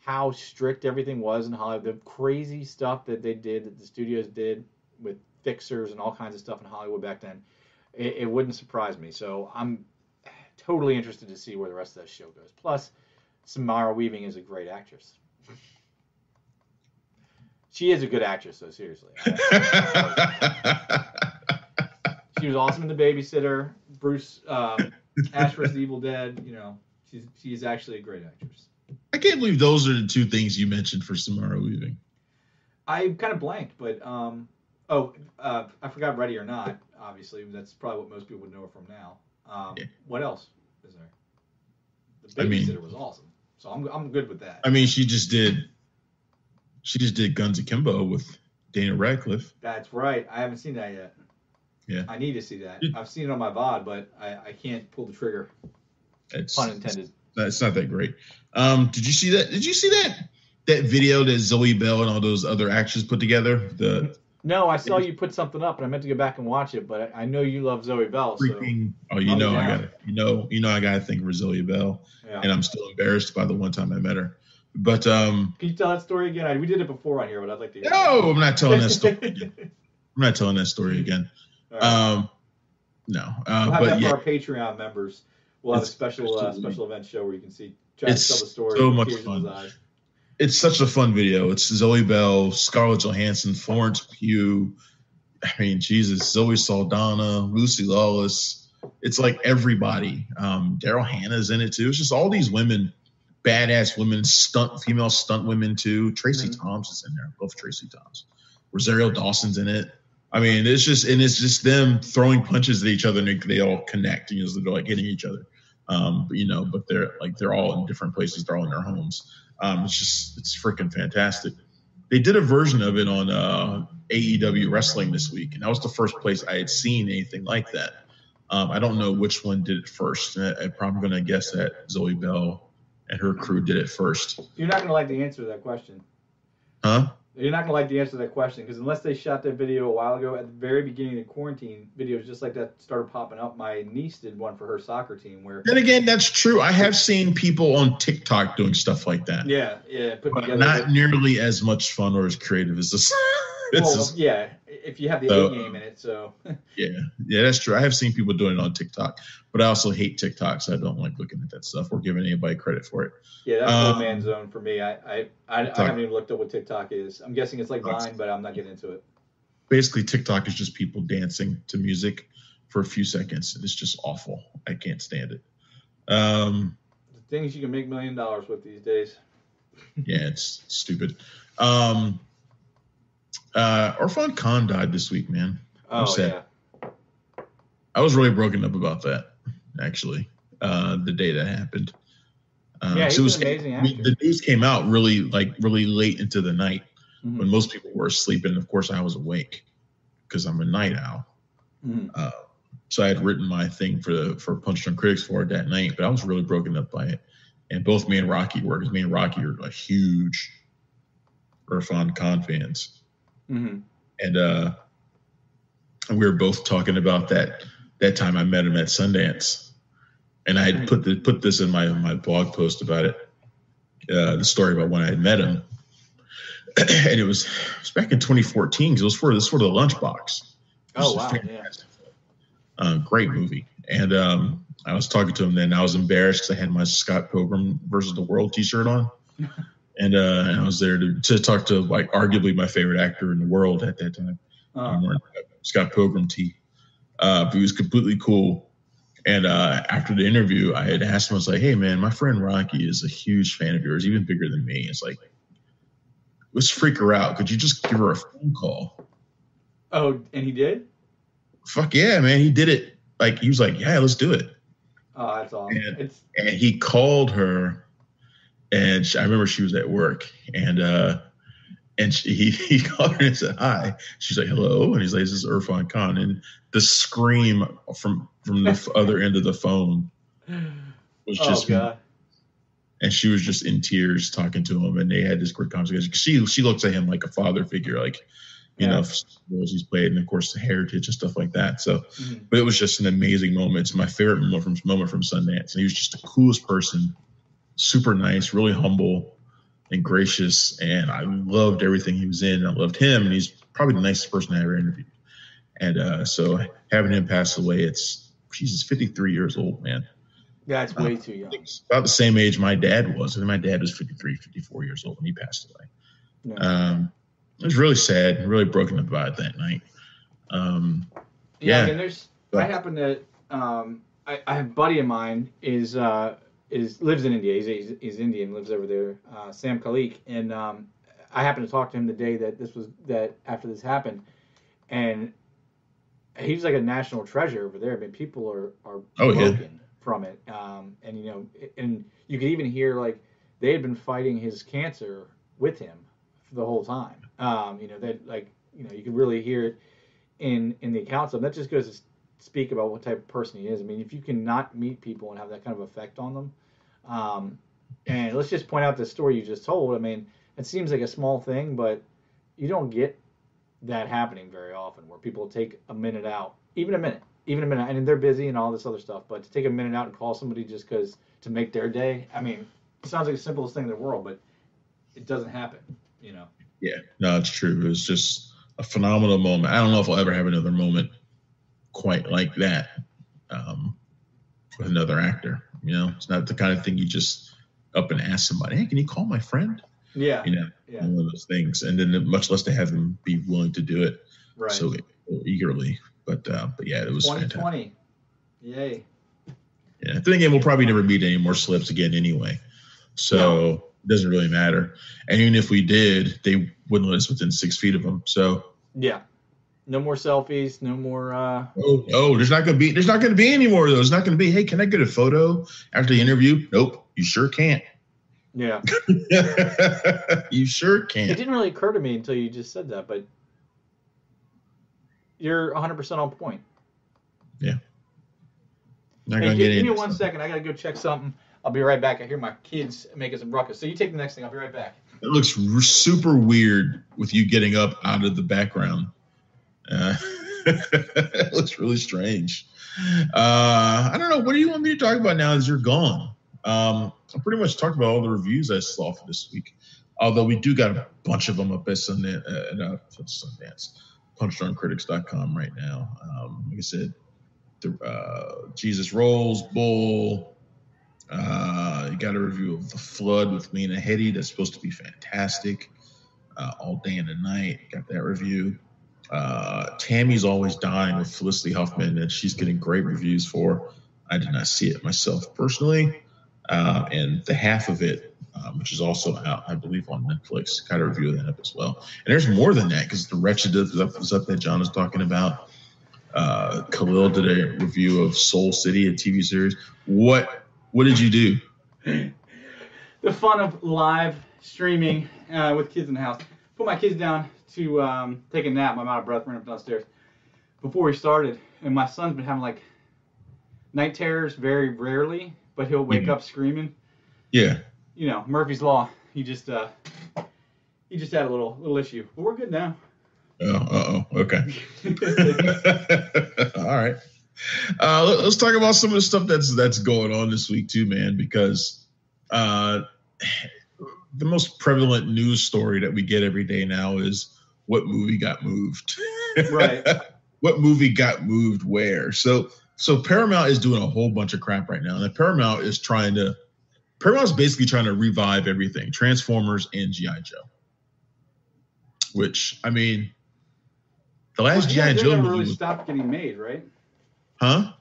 how strict everything was in Hollywood, the crazy stuff that they did, that the studios did with fixers and all kinds of stuff in Hollywood back then, it, it wouldn't surprise me. So I'm totally interested to see where the rest of that show goes. Plus, Samara Weaving is a great actress. She is a good actress, though. Seriously, [LAUGHS] she was awesome in The Babysitter. Bruce um, [LAUGHS] Ash vs. Evil Dead. You know, she's she's actually a great actress. I can't believe those are the two things you mentioned for Samara Weaving. I kind of blanked, but um, oh, uh, I forgot Ready or Not. Obviously, that's probably what most people would know her from now. Um, Yeah. What else is there? The I mean- Babysitter was awesome, so I'm I'm good with that. I mean, she just did. She just did Guns Akimbo with Daniel Radcliffe. That's right. I haven't seen that yet. Yeah. I need to see that. I've seen it on my VOD, but I, I can't pull the trigger. It's Pun intended. It's not that great. Um, did you see that? Did you see that that video that Zoe Bell and all those other actors put together? The No, I saw you put something up, and I meant to go back and watch it, but I, I know you love Zoe Bell, so oh, you know I got you know you know I got to think of Zoe Bell, yeah. and I'm still embarrassed by the one time I met her. But um, Can you tell that story again? I, we did it before on here, but I'd like to hear. no, I'm not telling that [LAUGHS] story. Again. I'm not telling that story again. Um, no, uh, we'll have but that yeah, for our Patreon members. We'll have a special uh, special event show where you can see try to It's tell the story. so much tears in his fun. it's such a fun video. It's Zoe Bell, Scarlett Johansson, Florence Pugh. I mean, Jesus, Zoe Saldana, Lucy Lawless. It's like everybody. Um, Daryl Hannah's in it too. It's just all these women, badass women, stunt female stunt women too. Tracy Mhm. Thoms is in there. I love Tracy Thoms. Rosario Dawson's in it. I mean, it's just and it's just them throwing punches at each other and they, they all connect. You know, so they're like hitting each other. Um, but, you know, but they're like they're all in different places. They're all in their homes. Um, it's just it's freaking fantastic. They did a version of it on uh, AEW Wrestling this week, and that was the first place I had seen anything like that. Um, I don't know which one did it first. I, I'm probably going to guess that Zoe Bell and her crew did it first. You're not going to like the answer to that question. Huh? You're not going to like the answer to that question because unless they shot that video a while ago at the very beginning of quarantine, videos just like that started popping up. My niece did one for her soccer team where. Then again, that's true. I have seen people on TikTok doing stuff like that, Yeah, yeah, but together. not nearly as much fun or as creative as [LAUGHS] this. It's well, just- yeah, if you have the So- game in it. So [LAUGHS] Yeah, yeah, that's true. I have seen people doing it on TikTok, but I also hate TikTok, so I don't like looking at that stuff or giving anybody credit for it. yeah, that's Um, old man zone for me. I I, I, I haven't even looked up what TikTok is. I'm guessing it's like Vine, but I'm not getting into it. Basically, TikTok is just people dancing to music for a few seconds. It's just awful. I can't stand it. Um, The things you can make million dollars with these days. yeah, it's stupid. Um, uh, Irrfan Khan died this week, man. I'm Oh sad. yeah. I was really broken up about that, actually, uh, the day that happened. Um, Yeah, he's it an amazing we- the news came out really like really late into the night Mhm. when most people were asleep, and of course I was awake because I'm a night owl. Mhm. Uh, so I had written my thing for the for Punch Drunk Critics for it that night, but I was really broken up by it. And both me and Rocky were, because me and Rocky are like huge Irrfan Khan fans, Mhm. and uh, we were both talking about that that time I met him at Sundance, and I had put the put this in my my blog post about it, uh, the story about when I had met him, [CLEARS THROAT] and it was it was back in 2014 because it was for this for the lunchbox. Oh wow. Yeah. Uh, great movie. And um, I was talking to him then. I was embarrassed because I had my Scott Pilgrim versus the World T-shirt on, [LAUGHS] and uh, and I was there to, to talk to like arguably my favorite actor in the world at that time. Uh, a Scott Pilgrim T. Uh, but he was completely cool. And uh, after the interview, I had asked him, I was like, hey, man, my friend Rocky is a huge fan of yours, even bigger than me. It's like, let's freak her out. Could you just give her a phone call? oh, and he did. Fuck yeah, man. He did it. Like, he was like, yeah, let's do it. Oh, that's awesome. It's and he called her and she, i remember she was at work and uh and she, he, [LAUGHS] he called her and said hi she's like hello and he's like this is irrfan khan and the scream from from the other end of the phone was oh just god. and she was just in tears talking to him and they had this great conversation she she looks at him like a father figure like you Yeah. know roles he's played and of course the heritage and stuff like that so Mhm. but it was just an amazing moment. It's my favorite moment from moment from Sundance. And he was just the coolest person, super nice, really humble and gracious. And I loved everything he was in. I loved him, and he's probably the nicest person I ever interviewed. And uh, so having him pass away, it's Jesus, 53 years old, man. Yeah, it's way too young. About the same age my dad was. And my dad was 53, 54 years old when he passed away. No. Um, it was really sad, and really broken up about it that night. Um, Yeah, Yeah. Mean, there's. But- I happen to. Um, I, I have a buddy of mine is uh, is lives in India. He's, he's, he's Indian, lives over there. Uh, Sam Khalik, and um, I happened to talk to him the day that this was that after this happened, and he's like a national treasure over there. I mean, people are are Oh, yeah. broken from it. Um, and you know, and you could even hear like they had been fighting his cancer with him for the whole time. Um, you know, that like you know you could really hear it in in the accounts of that just goes speak about what type of person he is. I mean, if you cannot meet people and have that kind of effect on them, um, and let's just point out the story you just told. I mean, it seems like a small thing, but you don't get that happening very often, where people take a minute out, even a minute, even a minute, and they're busy and all this other stuff, but to take a minute out and call somebody just because to make their day. I mean, it sounds like the simplest thing in the world, but it doesn't happen. You know. Yeah, no, it's true. It was just a phenomenal moment. I don't know if I'll ever have another moment quite like that um, with another actor. You know, it's not the kind of thing you just up and ask somebody, "Hey, can you call my friend?" Yeah. You know, Yeah. one of those things. And then much less to have them be willing to do it Right. so eagerly. But uh, but yeah, it was fantastic. 2020. Yay. Yeah, then again, we'll probably never meet any more slips again anyway. So it doesn't really matter. And even if we did, they wouldn't let us within six feet of them. So Yeah. No more selfies. No more. uh Oh no, there's not gonna be there's not gonna be any more of those. Not gonna be, hey, can I get a photo after the interview? Nope, you sure can't. Yeah. [LAUGHS] you sure can't. It didn't really occur to me until you just said that, but you're 100% on point. Yeah. Not Hey, gonna give, get give me one second. I gotta go check something. I'll be right back. I hear my kids making some ruckus. So you take the next thing. I'll be right back. It looks r- super weird with you getting up out of the background. Uh, [LAUGHS] it looks really strange. Uh, I don't know. What do you want me to talk about now as you're gone? Um, I pretty much talked about all the reviews I saw for this week. Although we do got a bunch of them up at Sundance. Uh, Sundance. punchdrunkcritics.com right now. Um, like I said, the uh, Jesus Rolls, Bull. Uh, you got a review of The Flood with Lena Headey. That's supposed to be fantastic. Uh, All Day and the Night. Got that review. Uh, Tammy's Always Dying with Felicity Huffman that she's getting great reviews for. I did not see it myself personally. Uh, and the half of it, um, which is also out, I believe, on Netflix, got a review of that up as well. And there's more than that because the Wretched stuff that John is talking about. Uh, Khalil did a review of Soul City, a TV series. What what did you do? [LAUGHS] the fun of live streaming uh, with kids in the house. Put my kids down to um, take a nap. I'm out of breath, ran up downstairs before we started, and my son's been having like night terrors very rarely, but he'll wake Mhm. up screaming. Yeah. You know, Murphy's law. He just uh, he just had a little little issue, but we're good now. Oh, uh oh. Okay. [LAUGHS] [LAUGHS] All right. Uh, let- let's talk about some of the stuff that's that's going on this week too, man. Because uh, the most prevalent news story that we get every day now is what movie got moved. [LAUGHS] Right. [LAUGHS] what movie got moved where? So so Paramount is doing a whole bunch of crap right now, and Paramount is trying to Paramount's basically trying to revive everything, Transformers and GI Joe. Which I mean, the last Well, GI Joe never movie, really was, stopped getting made, right? huh?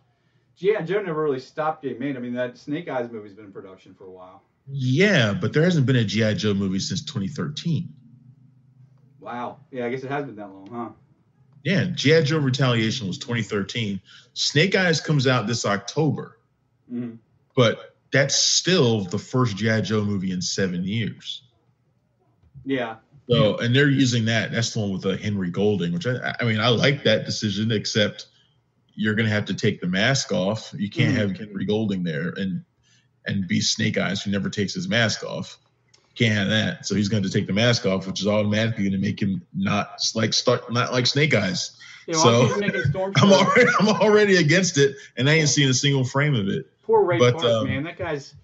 GI Joe never really stopped getting made. I mean, that Snake Eyes movie's been in production for a while. Yeah, but there hasn't been a GI Joe movie since 2013. Wow. Yeah, I guess it has been that long, huh? Yeah, GI Joe Retaliation was 2013. Snake Eyes comes out this October, Mhm. but that's still the first GI Joe movie in seven years. Yeah. So, and they're using that. That's the one with uh, Henry Golding, which I, I mean, I like that decision, except you're going to have to take the mask off. You can't Mhm. have Henry Golding there and and be Snake Eyes, who never takes his mask off. Can't have that. So he's going to take the mask off, which is automatically going to make him not like start not like Snake Eyes. Yeah, So, well, [LAUGHS] I'm already I'm already against it, and I ain't seen a single frame of it. Poor Ray But, Park, um, man. That guy's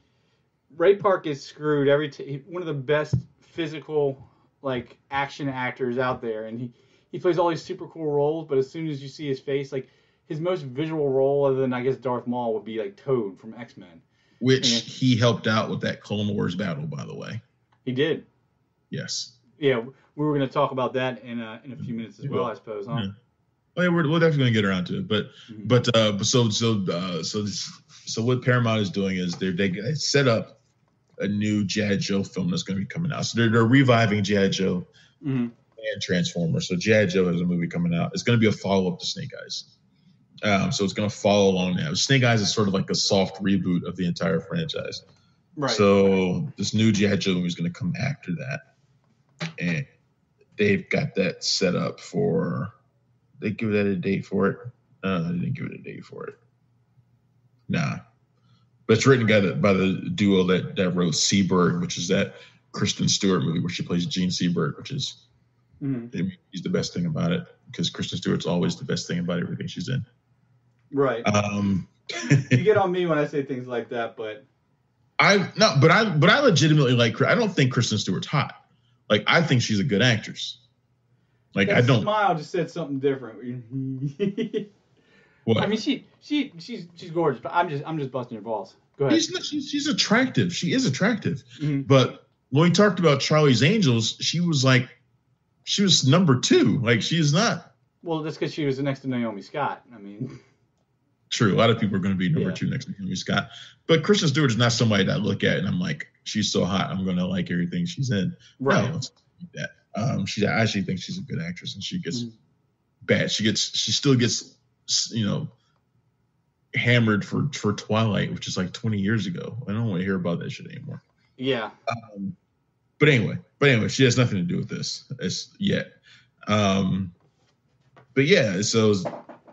Ray Park is screwed every t- one of the best physical like action actors out there, and he he plays all these super cool roles. But as soon as you see his face, like his most visual role, other than I guess Darth Maul, would be like Toad from X Men. Which he helped out with that Clone Wars battle, by the way. He did. Yes. Yeah, we were going to talk about that in a, in a few minutes as well. I suppose, huh? Yeah. Oh yeah, we're, we're definitely gonna get around to it, but Mhm. but uh, but so so uh, so this, so what Paramount is doing is they're they they set up a new GI Joe film that's going to be coming out. So they're they're reviving GI Joe Mhm. and Transformers. So GI Joe has a movie coming out. It's going to be a follow up to Snake Eyes. Um, so it's going to follow along now. Snake Eyes is sort of like a soft reboot of the entire franchise. Right. So this new GI Joe movie is going to come after that, and they've got that set up for. They give that a date for it. Uh, they didn't give it a date for it. Nah, but it's written by the, by the duo that that wrote Seberg, which is that Kristen Stewart movie where she plays Jean Seberg, which is Mhm. he's the best thing about it because Kristen Stewart's always the best thing about everything she's in. Right. Um, [LAUGHS] you get on me when I say things like that, but I no, but I but I legitimately like. I don't think Kristen Stewart's hot. Like I think she's a good actress. Like that I don't. smile just said something different. [LAUGHS] What? I mean, she she she's she's gorgeous, but I'm just I'm just busting your balls. Go ahead. she's, not, she's she's attractive. She is attractive. Mhm. But when we talked about Charlie's Angels, she was like, she was number two. Like she is not Well, that's because she was next to Naomi Scott. I mean, true. A lot of people are going to be number Yeah. two next to Henry Scott. But Kristen Stewart is not somebody that I look at and I'm like, she's so hot. I'm going to like everything she's in. right? No, it's not like that. Um, she I actually think she's a good actress, and she gets Mhm. bad. She gets she still gets you know hammered for for Twilight, which is like 20 years ago. I don't want to hear about that shit anymore. Yeah. Um, but anyway, but anyway, she has nothing to do with this as yet. Um, but yeah, so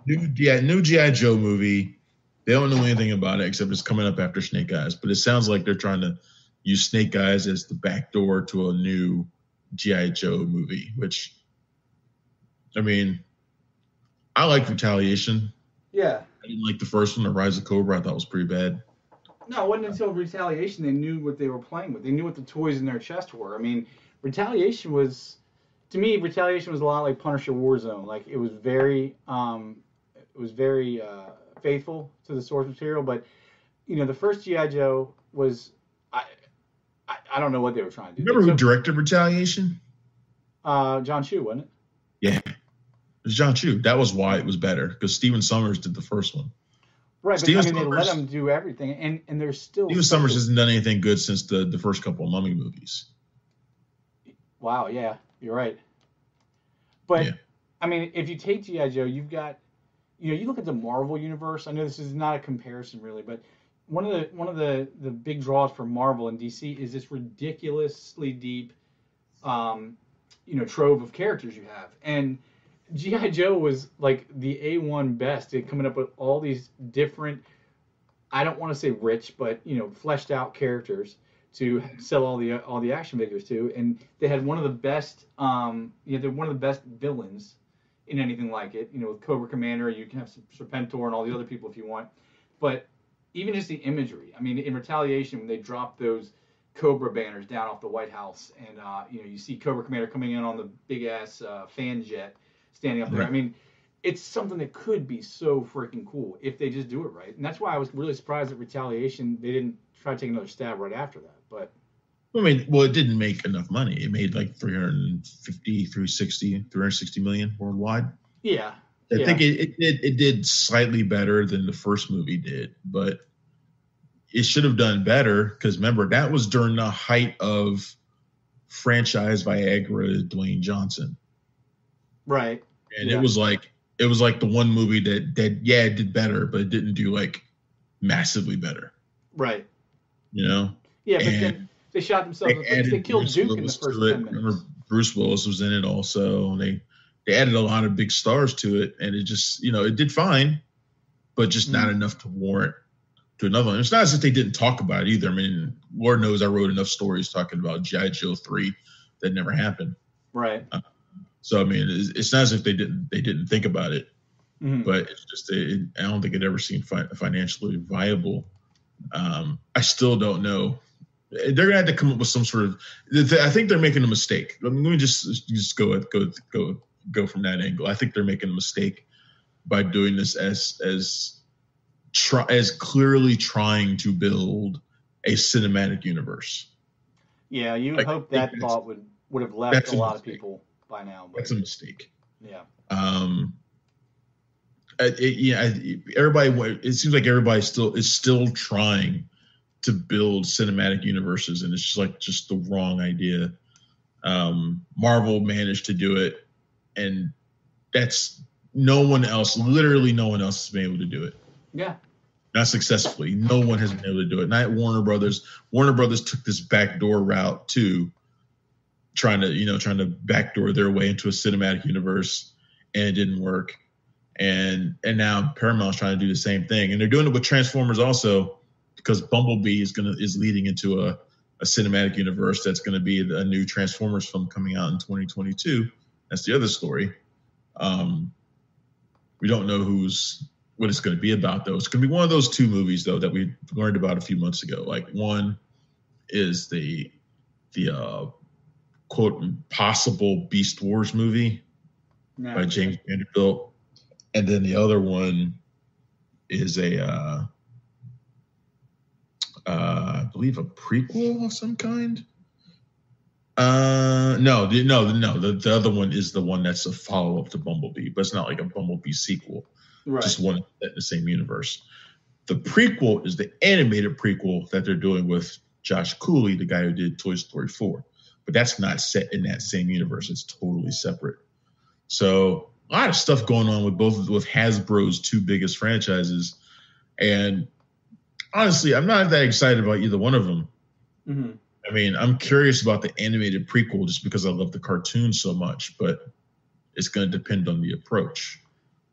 new yeah new GI Joe movie. They don't know anything about it except it's coming up after Snake Eyes. But it sounds like they're trying to use Snake Eyes as the backdoor to a new GI Joe movie. Which, I mean, I like Retaliation. Yeah. I didn't like the first one, The Rise of Cobra. I thought was pretty bad. No, it wasn't until Retaliation they knew what they were playing with. They knew what the toys in their chest were. I mean, Retaliation was to me, Retaliation was a lot like Punisher Warzone. Like it was very, um, was very uh, faithful to the source material. But you know, the first GI Joe was, I, I, I don't know what they were trying to do. Remember They who took- directed Retaliation? uh, John Chu, wasn't it? Yeah, it was John Chu. That was why it was better because Stephen Sommers did the first one. Right, Stephen but I mean, they let Sommers- them do everything, and and there's still Stephen Sommers hasn't done anything good since the the first couple of Mummy movies. Wow, yeah, you're right. But Yeah. I mean, if you take GI Joe, you've got, you know, you look at the Marvel universe. I know this is not a comparison really, but one of the one of the the big draws for Marvel and DC is this ridiculously deep, um, you know, trove of characters you have, and GI Joe was like the A one best at coming up with all these different. I don't want to say rich, but you know, fleshed out characters to sell all the all the action figures to, and they had one of the best, um, you know, they're one of the best villains in anything like it. You know, with Cobra Commander, you can have Serpentor and all the other people if you want, but even just the imagery. I mean, in Retaliation, when they dropped those Cobra banners down off the White House, and uh, you know, you see Cobra Commander coming in on the big ass uh, fan jet, standing up there. Right. I mean. It's something that could be so freaking cool if they just do it right, and that's why I was really surprised at Retaliation. They didn't try to take another stab right after that, but I mean, well, it didn't make enough money. It made like 350, 360, 360 million worldwide. yeah, I Yeah. think it, it did it did slightly better than the first movie did, but it should have done better because remember that was during the height of franchise Viagra Dwayne Johnson, right. and Yeah. it was like it was like the one movie that that yeah it did better, but it didn't do like massively better, Right. you know. Yeah, but And then they shot themselves. They added they killed Bruce Duke in the first ten minutes. Bruce Willis was in it also. and They they added a lot of big stars to it, and it just you know it did fine, but just not Mhm. enough to warrant to another one. It's not as if they didn't talk about it either. I mean, Lord knows I wrote enough stories talking about GI Joe three that never happened. Right. So I mean, it's, it's not as if they didn't they didn't think about it, Mhm. but it's just it, I don't think it ever seemed fi- financially viable. Um, I still don't know. They're gonna have to come up with some sort of. I think they're making a mistake. Let me, let me just just go go go go from that angle. I think they're making a mistake by doing this as as try as clearly trying to build a cinematic universe. Yeah, you Like, hope that thought would would have left a a lot of people by now. But That's a mistake. yeah. um it, it- yeah I- everybody it seems like everybody still is still trying to build cinematic universes and it's just like just the wrong idea. Um marvel managed to do it and that's no one else literally no one else has been able to do it. Yeah. not successfully. No one has been able to do it. Not warner brothers. Warner brothers took this backdoor route too trying to you know trying to backdoor their way into a cinematic universe and it didn't work. And and now paramount's trying to do the same thing. And they're doing it with transformers also because bumblebee is gonna is leading into a, a cinematic universe that's going to be a new transformers film coming out in 2022 that's the other story. Um we don't know who's what it's going to be about though. It's going to be one of those two movies though that we learned about a few months ago. Like one is the the uh quote possible beast wars movie Yeah. by James Vanderbilt, and then the other one is a, uh, uh, I believe, a prequel of some kind. Uh, no, the, no, no. The, the other one is the one that's a follow up to Bumblebee, but it's not like a Bumblebee sequel. Right. Just one in the same universe. The prequel is the animated prequel that they're doing with Josh Cooley, the guy who did Toy Story 4. But that's not set in that same universe. It's totally separate. So a lot of stuff going on with both with Hasbro's two biggest franchises. And honestly, I'm not that excited about either one of them. hmm I mean, I'm curious about the animated prequel just because I love the cartoon so much, but it's going to depend on the approach.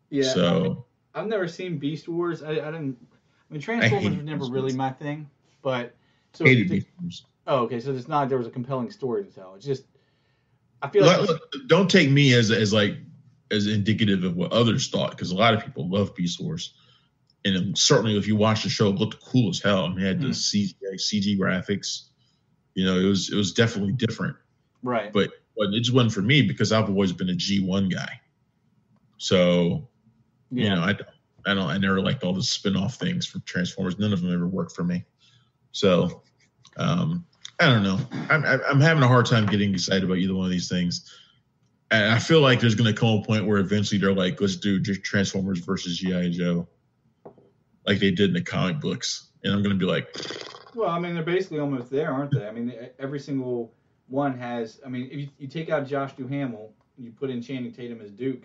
Yeah. So I've never seen Beast Wars. I, I didn't. I mean, Transformers hated was never Beast really Wars. my thing. But so hated Beast Wars. oh, okay. So it's not there was a compelling story to tell. It's just I feel Look, like look, don't take me as as like as indicative of what others thought because a lot of people love Beast Wars, and certainly if you watch the show, it looked cool as hell. I mean, it had the Hmm. CG, CG graphics. You know, it was it was definitely different. right. But wasn't, it just wasn't for me because I've always been a G one guy. So you know, I don't- I don't I never liked all the spin off things from Transformers. None of them ever worked for me. So um, I don't know. I'm I'm I'm having a hard time getting excited about either one of these things. And I feel like there's going to come a point where eventually they're like, let's do just Transformers versus GI Joe, like they did in the comic books, and I'm going to be like, Well, I mean, they're basically almost there, aren't they? I mean, every single one has. I mean, if you, you take out Josh Duhamel, you put in Channing Tatum as Duke,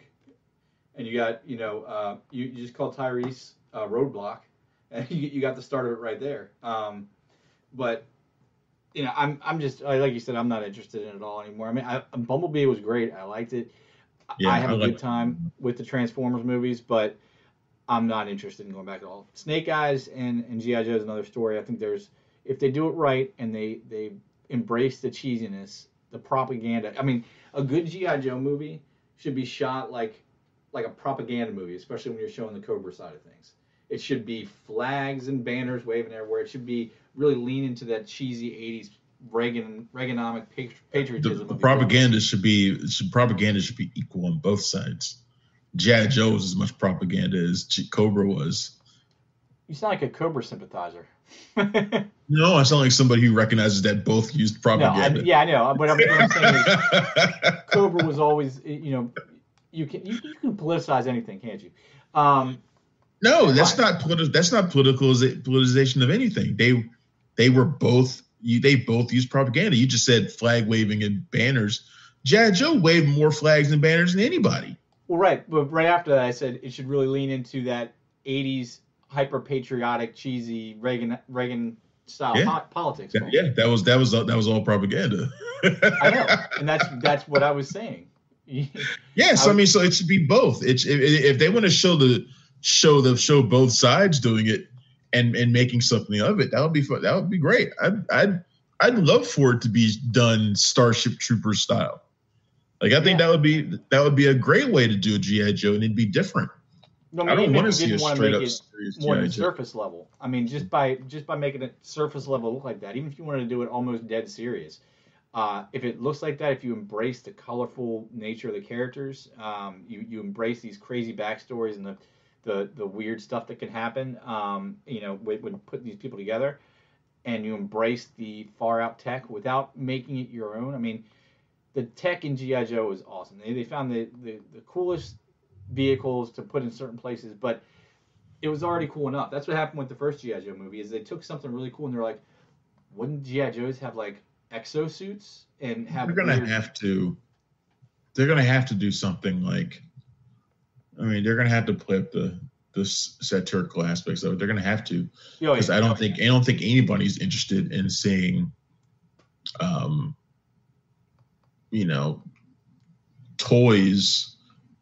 and you got, you know, uh, you, you just call Tyrese uh, Roadblock, [LAUGHS] and you, you got the start of it right there. Um, but you know, I'm I'm just like you said, I'm not interested in it at all anymore. I mean, I, Bumblebee was great. I liked it. Yeah, I have I a like- good time with the Transformers movies, but I'm not interested in going back at all. Snake Eyes and, and GI Joe is another story. I think there's if they do it right and they they embrace the cheesiness, the propaganda. I mean, a good GI Joe movie should be shot like like a propaganda movie, especially when you're showing the Cobra side of things. It should be flags and banners waving everywhere. It should be really lean into that cheesy '80s Reagan Reaganomic patri- the, patriotism. the propaganda should be propaganda should be equal on both sides. GI Joe was as much propaganda as Cobra was. You sound like a Cobra sympathizer. [LAUGHS] No, I sound like somebody who recognizes that both used No, I, propaganda. yeah, I know. But I'm, what I'm saying is, [LAUGHS] Cobra was always, you know, you can you, you can politicize anything, can't you? Um, no, that's Why? not politi- that's not political politicization of anything. They they were both you, they both used propaganda. You just said flag waving and banners. GI Joe waved more flags and banners than anybody. Well, right, but right after that, I said it should really lean into that '80s hyper patriotic, cheesy Reagan Reagan style Yeah. po- politics. Yeah, that was that was that was all propaganda. I know, and that's that's what I was saying. [LAUGHS] Yes, I I mean, so it should be both. It's if, if they want to show the show the show both sides doing it and and making something of it, that would be fun. That would be great. I'd I'd I'd love for it to be done Starship Trooper style. Like I think Yeah. that would be that would be a great way to do a GI Joe, and it'd be different. No, I don't want to see a straight up serious more than Joe. surface level. I mean, just by just by making it surface level look like that, even if you wanted to do it almost dead serious, uh, if it looks like that, if you embrace the colorful nature of the characters, um, you you embrace these crazy backstories and the the, the weird stuff that can happen, um, you know, when, when putting these people together, and you embrace the far out tech without making it your own. I mean, the tech in GI Joe was awesome. They, they found the, the the coolest vehicles to put in certain places, but it was already cool enough. That's what happened with the first GI Joe movie. Is they took something really cool and they're like, wouldn't GI Joes have like exosuits and have? They're gonna weird- have to. They're gonna have to do something like. I mean, they're gonna have to play up the the satirical aspects of it. They're gonna have to. Oh, because yeah. I don't think I don't think anybody's interested in seeing, um, you know, toys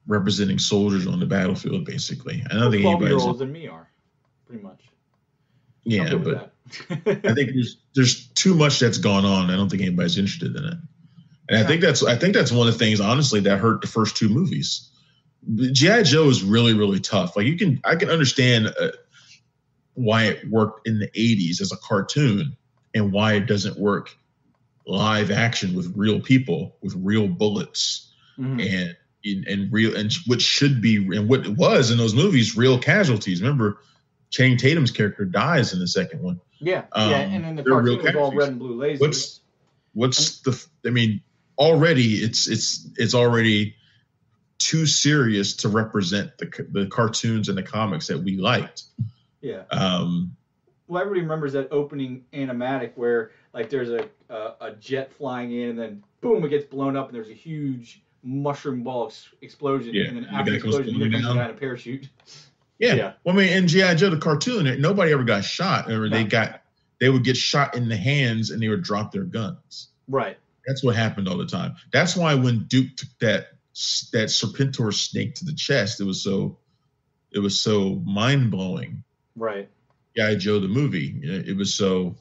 representing soldiers on the battlefield. Basically, I don't think anybody's. olds and me are pretty much. Yeah, but. I think [LAUGHS] there's there's too much that's gone on. I don't think anybody's interested in it, and I think that's I think that's one of the things honestly that hurt the first two movies. GI Joe is really really tough. Like you can I can understand uh, why it worked in the '80s as a cartoon and why it doesn't work live action with real people with real bullets Mhm. and and, and real and what should be and what it was in those movies real casualties. Remember, Channing Tatum's character dies in the second one. Yeah, Um, yeah, and then the cartoon was all red and blue lasers. What's- what's the i mean already it's it's it's already too serious to represent the the cartoons and the comics that we liked yeah. um Well, everybody remembers that opening animatic where like there's a, a a jet flying in and then boom it gets blown up and there's a huge mushroom ball ex- explosion Yeah, and then after the guy comes explosion here floating comes the down. guy in a parachute. yeah, Yeah. well i mean in gi joe the cartoon nobody ever got shot or they No. got they would get shot in the hands and they would drop their guns Right. that's what happened all the time that's why when duke took that that serpentor snake to the chest it was so it was so mind-blowing Right. G.I. Joe the movie. It, it was so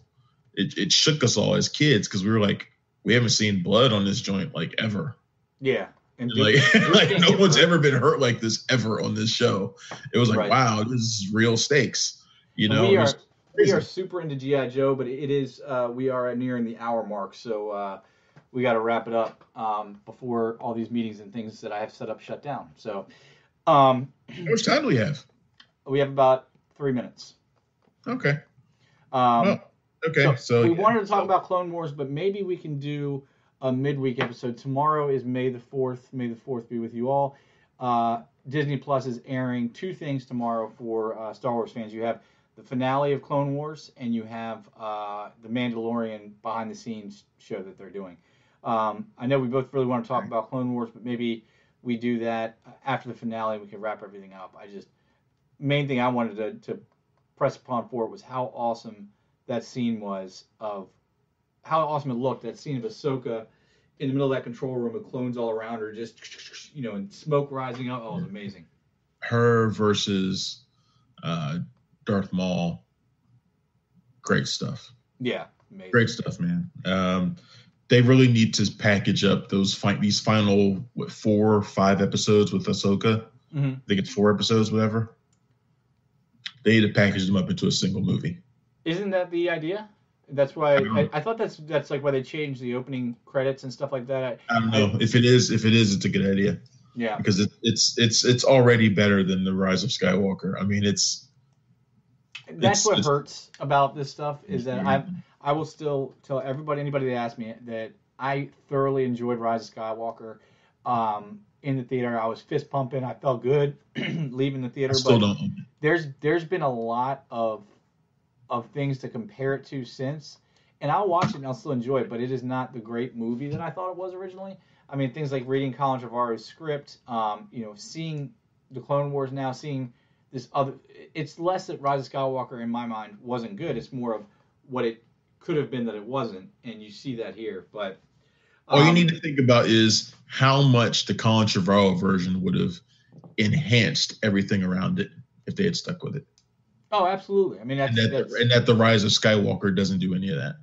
it, it shook us all as kids because we were like, we haven't seen blood on this joint like ever. Yeah. And Like, [LAUGHS] like no one's hurt. ever been hurt like this ever on this show. It was like, Right. wow, this is real stakes. You know, we are we are super into GI Joe, but it is uh, we are nearing the hour mark, so uh, we got to wrap it up um, before all these meetings and things that I have set up shut down. So um, How much time do we have? we have about three minutes. Okay. Um, Well, okay. So, we yeah, wanted to talk so- about Clone Wars, but maybe we can do a midweek episode. Tomorrow is May the fourth. May the fourth be with you all. Uh, Disney Plus is airing two things tomorrow for uh, Star Wars fans. You have the finale of Clone Wars, and you have uh, the Mandalorian behind the scenes show that they're doing. Um, I know we both really want to talk about Clone Wars, but maybe we do that after the finale. We can wrap everything up. I just main thing I wanted to, to press upon for it was how awesome that scene was of how awesome it looked. That scene of Ahsoka in the middle of that control room with clones all around her, just you know, and smoke rising up. Oh, it was amazing. her versus uh, Darth Maul. Great stuff. Yeah, amazing. Great stuff, man. Um, they really need to package up those fight these final what four or five episodes with Ahsoka. hmm I think it's four episodes, whatever. They need to package them up into a single movie. Isn't that the idea? That's why I, Mhm. I thought that's that's like why they changed the opening credits and stuff like that. I, I don't know if it is. If it is, it's a good idea yeah, because it, it's it's it's already better than the Rise of Skywalker. I mean, it's that's It's- what it's- hurts about this stuff is that I I will still tell everybody, anybody that asks me, that I thoroughly enjoyed Rise of Skywalker. Um, in the theater, I was fist pumping. I felt good [CLEARS THROAT] leaving the I theater. still but don't. there's there's been a lot of of things to compare it to since, and I'll watch it and I'll still enjoy it. But it is not the great movie that I thought it was originally. I mean, things like reading Colin Trevorrow's script, um, you know, seeing the Clone Wars now, seeing this other. It's less that Rise of Skywalker in my mind wasn't good. It's more of what it could have been that it wasn't, and you see that here. But All you um, need to think about is how much the Colin Trevorrow version would have enhanced everything around it if they had stuck with it, Oh, absolutely. I mean, that's, and that that's and that the Rise of Skywalker doesn't do any of that.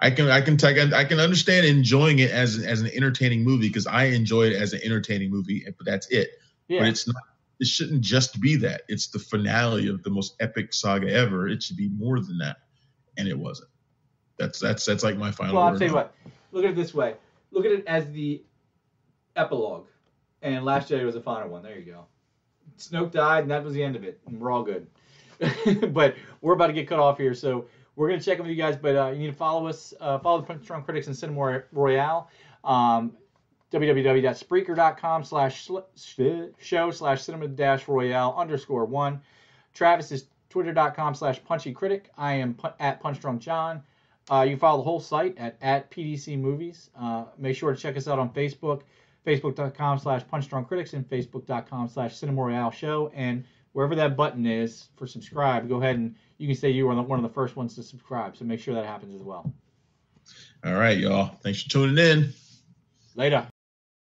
I can I can take I can understand enjoying it as as an entertaining movie because I enjoy it as an entertaining movie, but that's it. yeah. But it's not. It shouldn't just be that. It's the finale of the most epic saga ever. It should be more than that, and it wasn't. That's that's that's like my final. Well, I'll tell you what. Look at it this way. Look at it as the epilogue, and Last Jedi was the final one. There you go. Snoke died, and that was the end of it. And we're all good. [LAUGHS] but we're about to get cut off here, so we're gonna check in with you guys. But uh, you need to follow us, uh, follow the Punch Drunk Critics and Cinema Royale. Um, www.spreaker.com slash show slash cinema dash royale underscore one. Travis is twitter.com slash punchy critic. I am pu- at punch drunk john. Uh, you can follow the whole site at, at PDC Movies. Uh, make sure to check us out on Facebook, facebook.com slash punchdrunkcritics and facebook.com slash Cinema Royale Show. And wherever that button is for subscribe, go ahead and you can say you were one of the first ones to subscribe. So make sure that happens as well. All right, y'all. Thanks for tuning in. Later.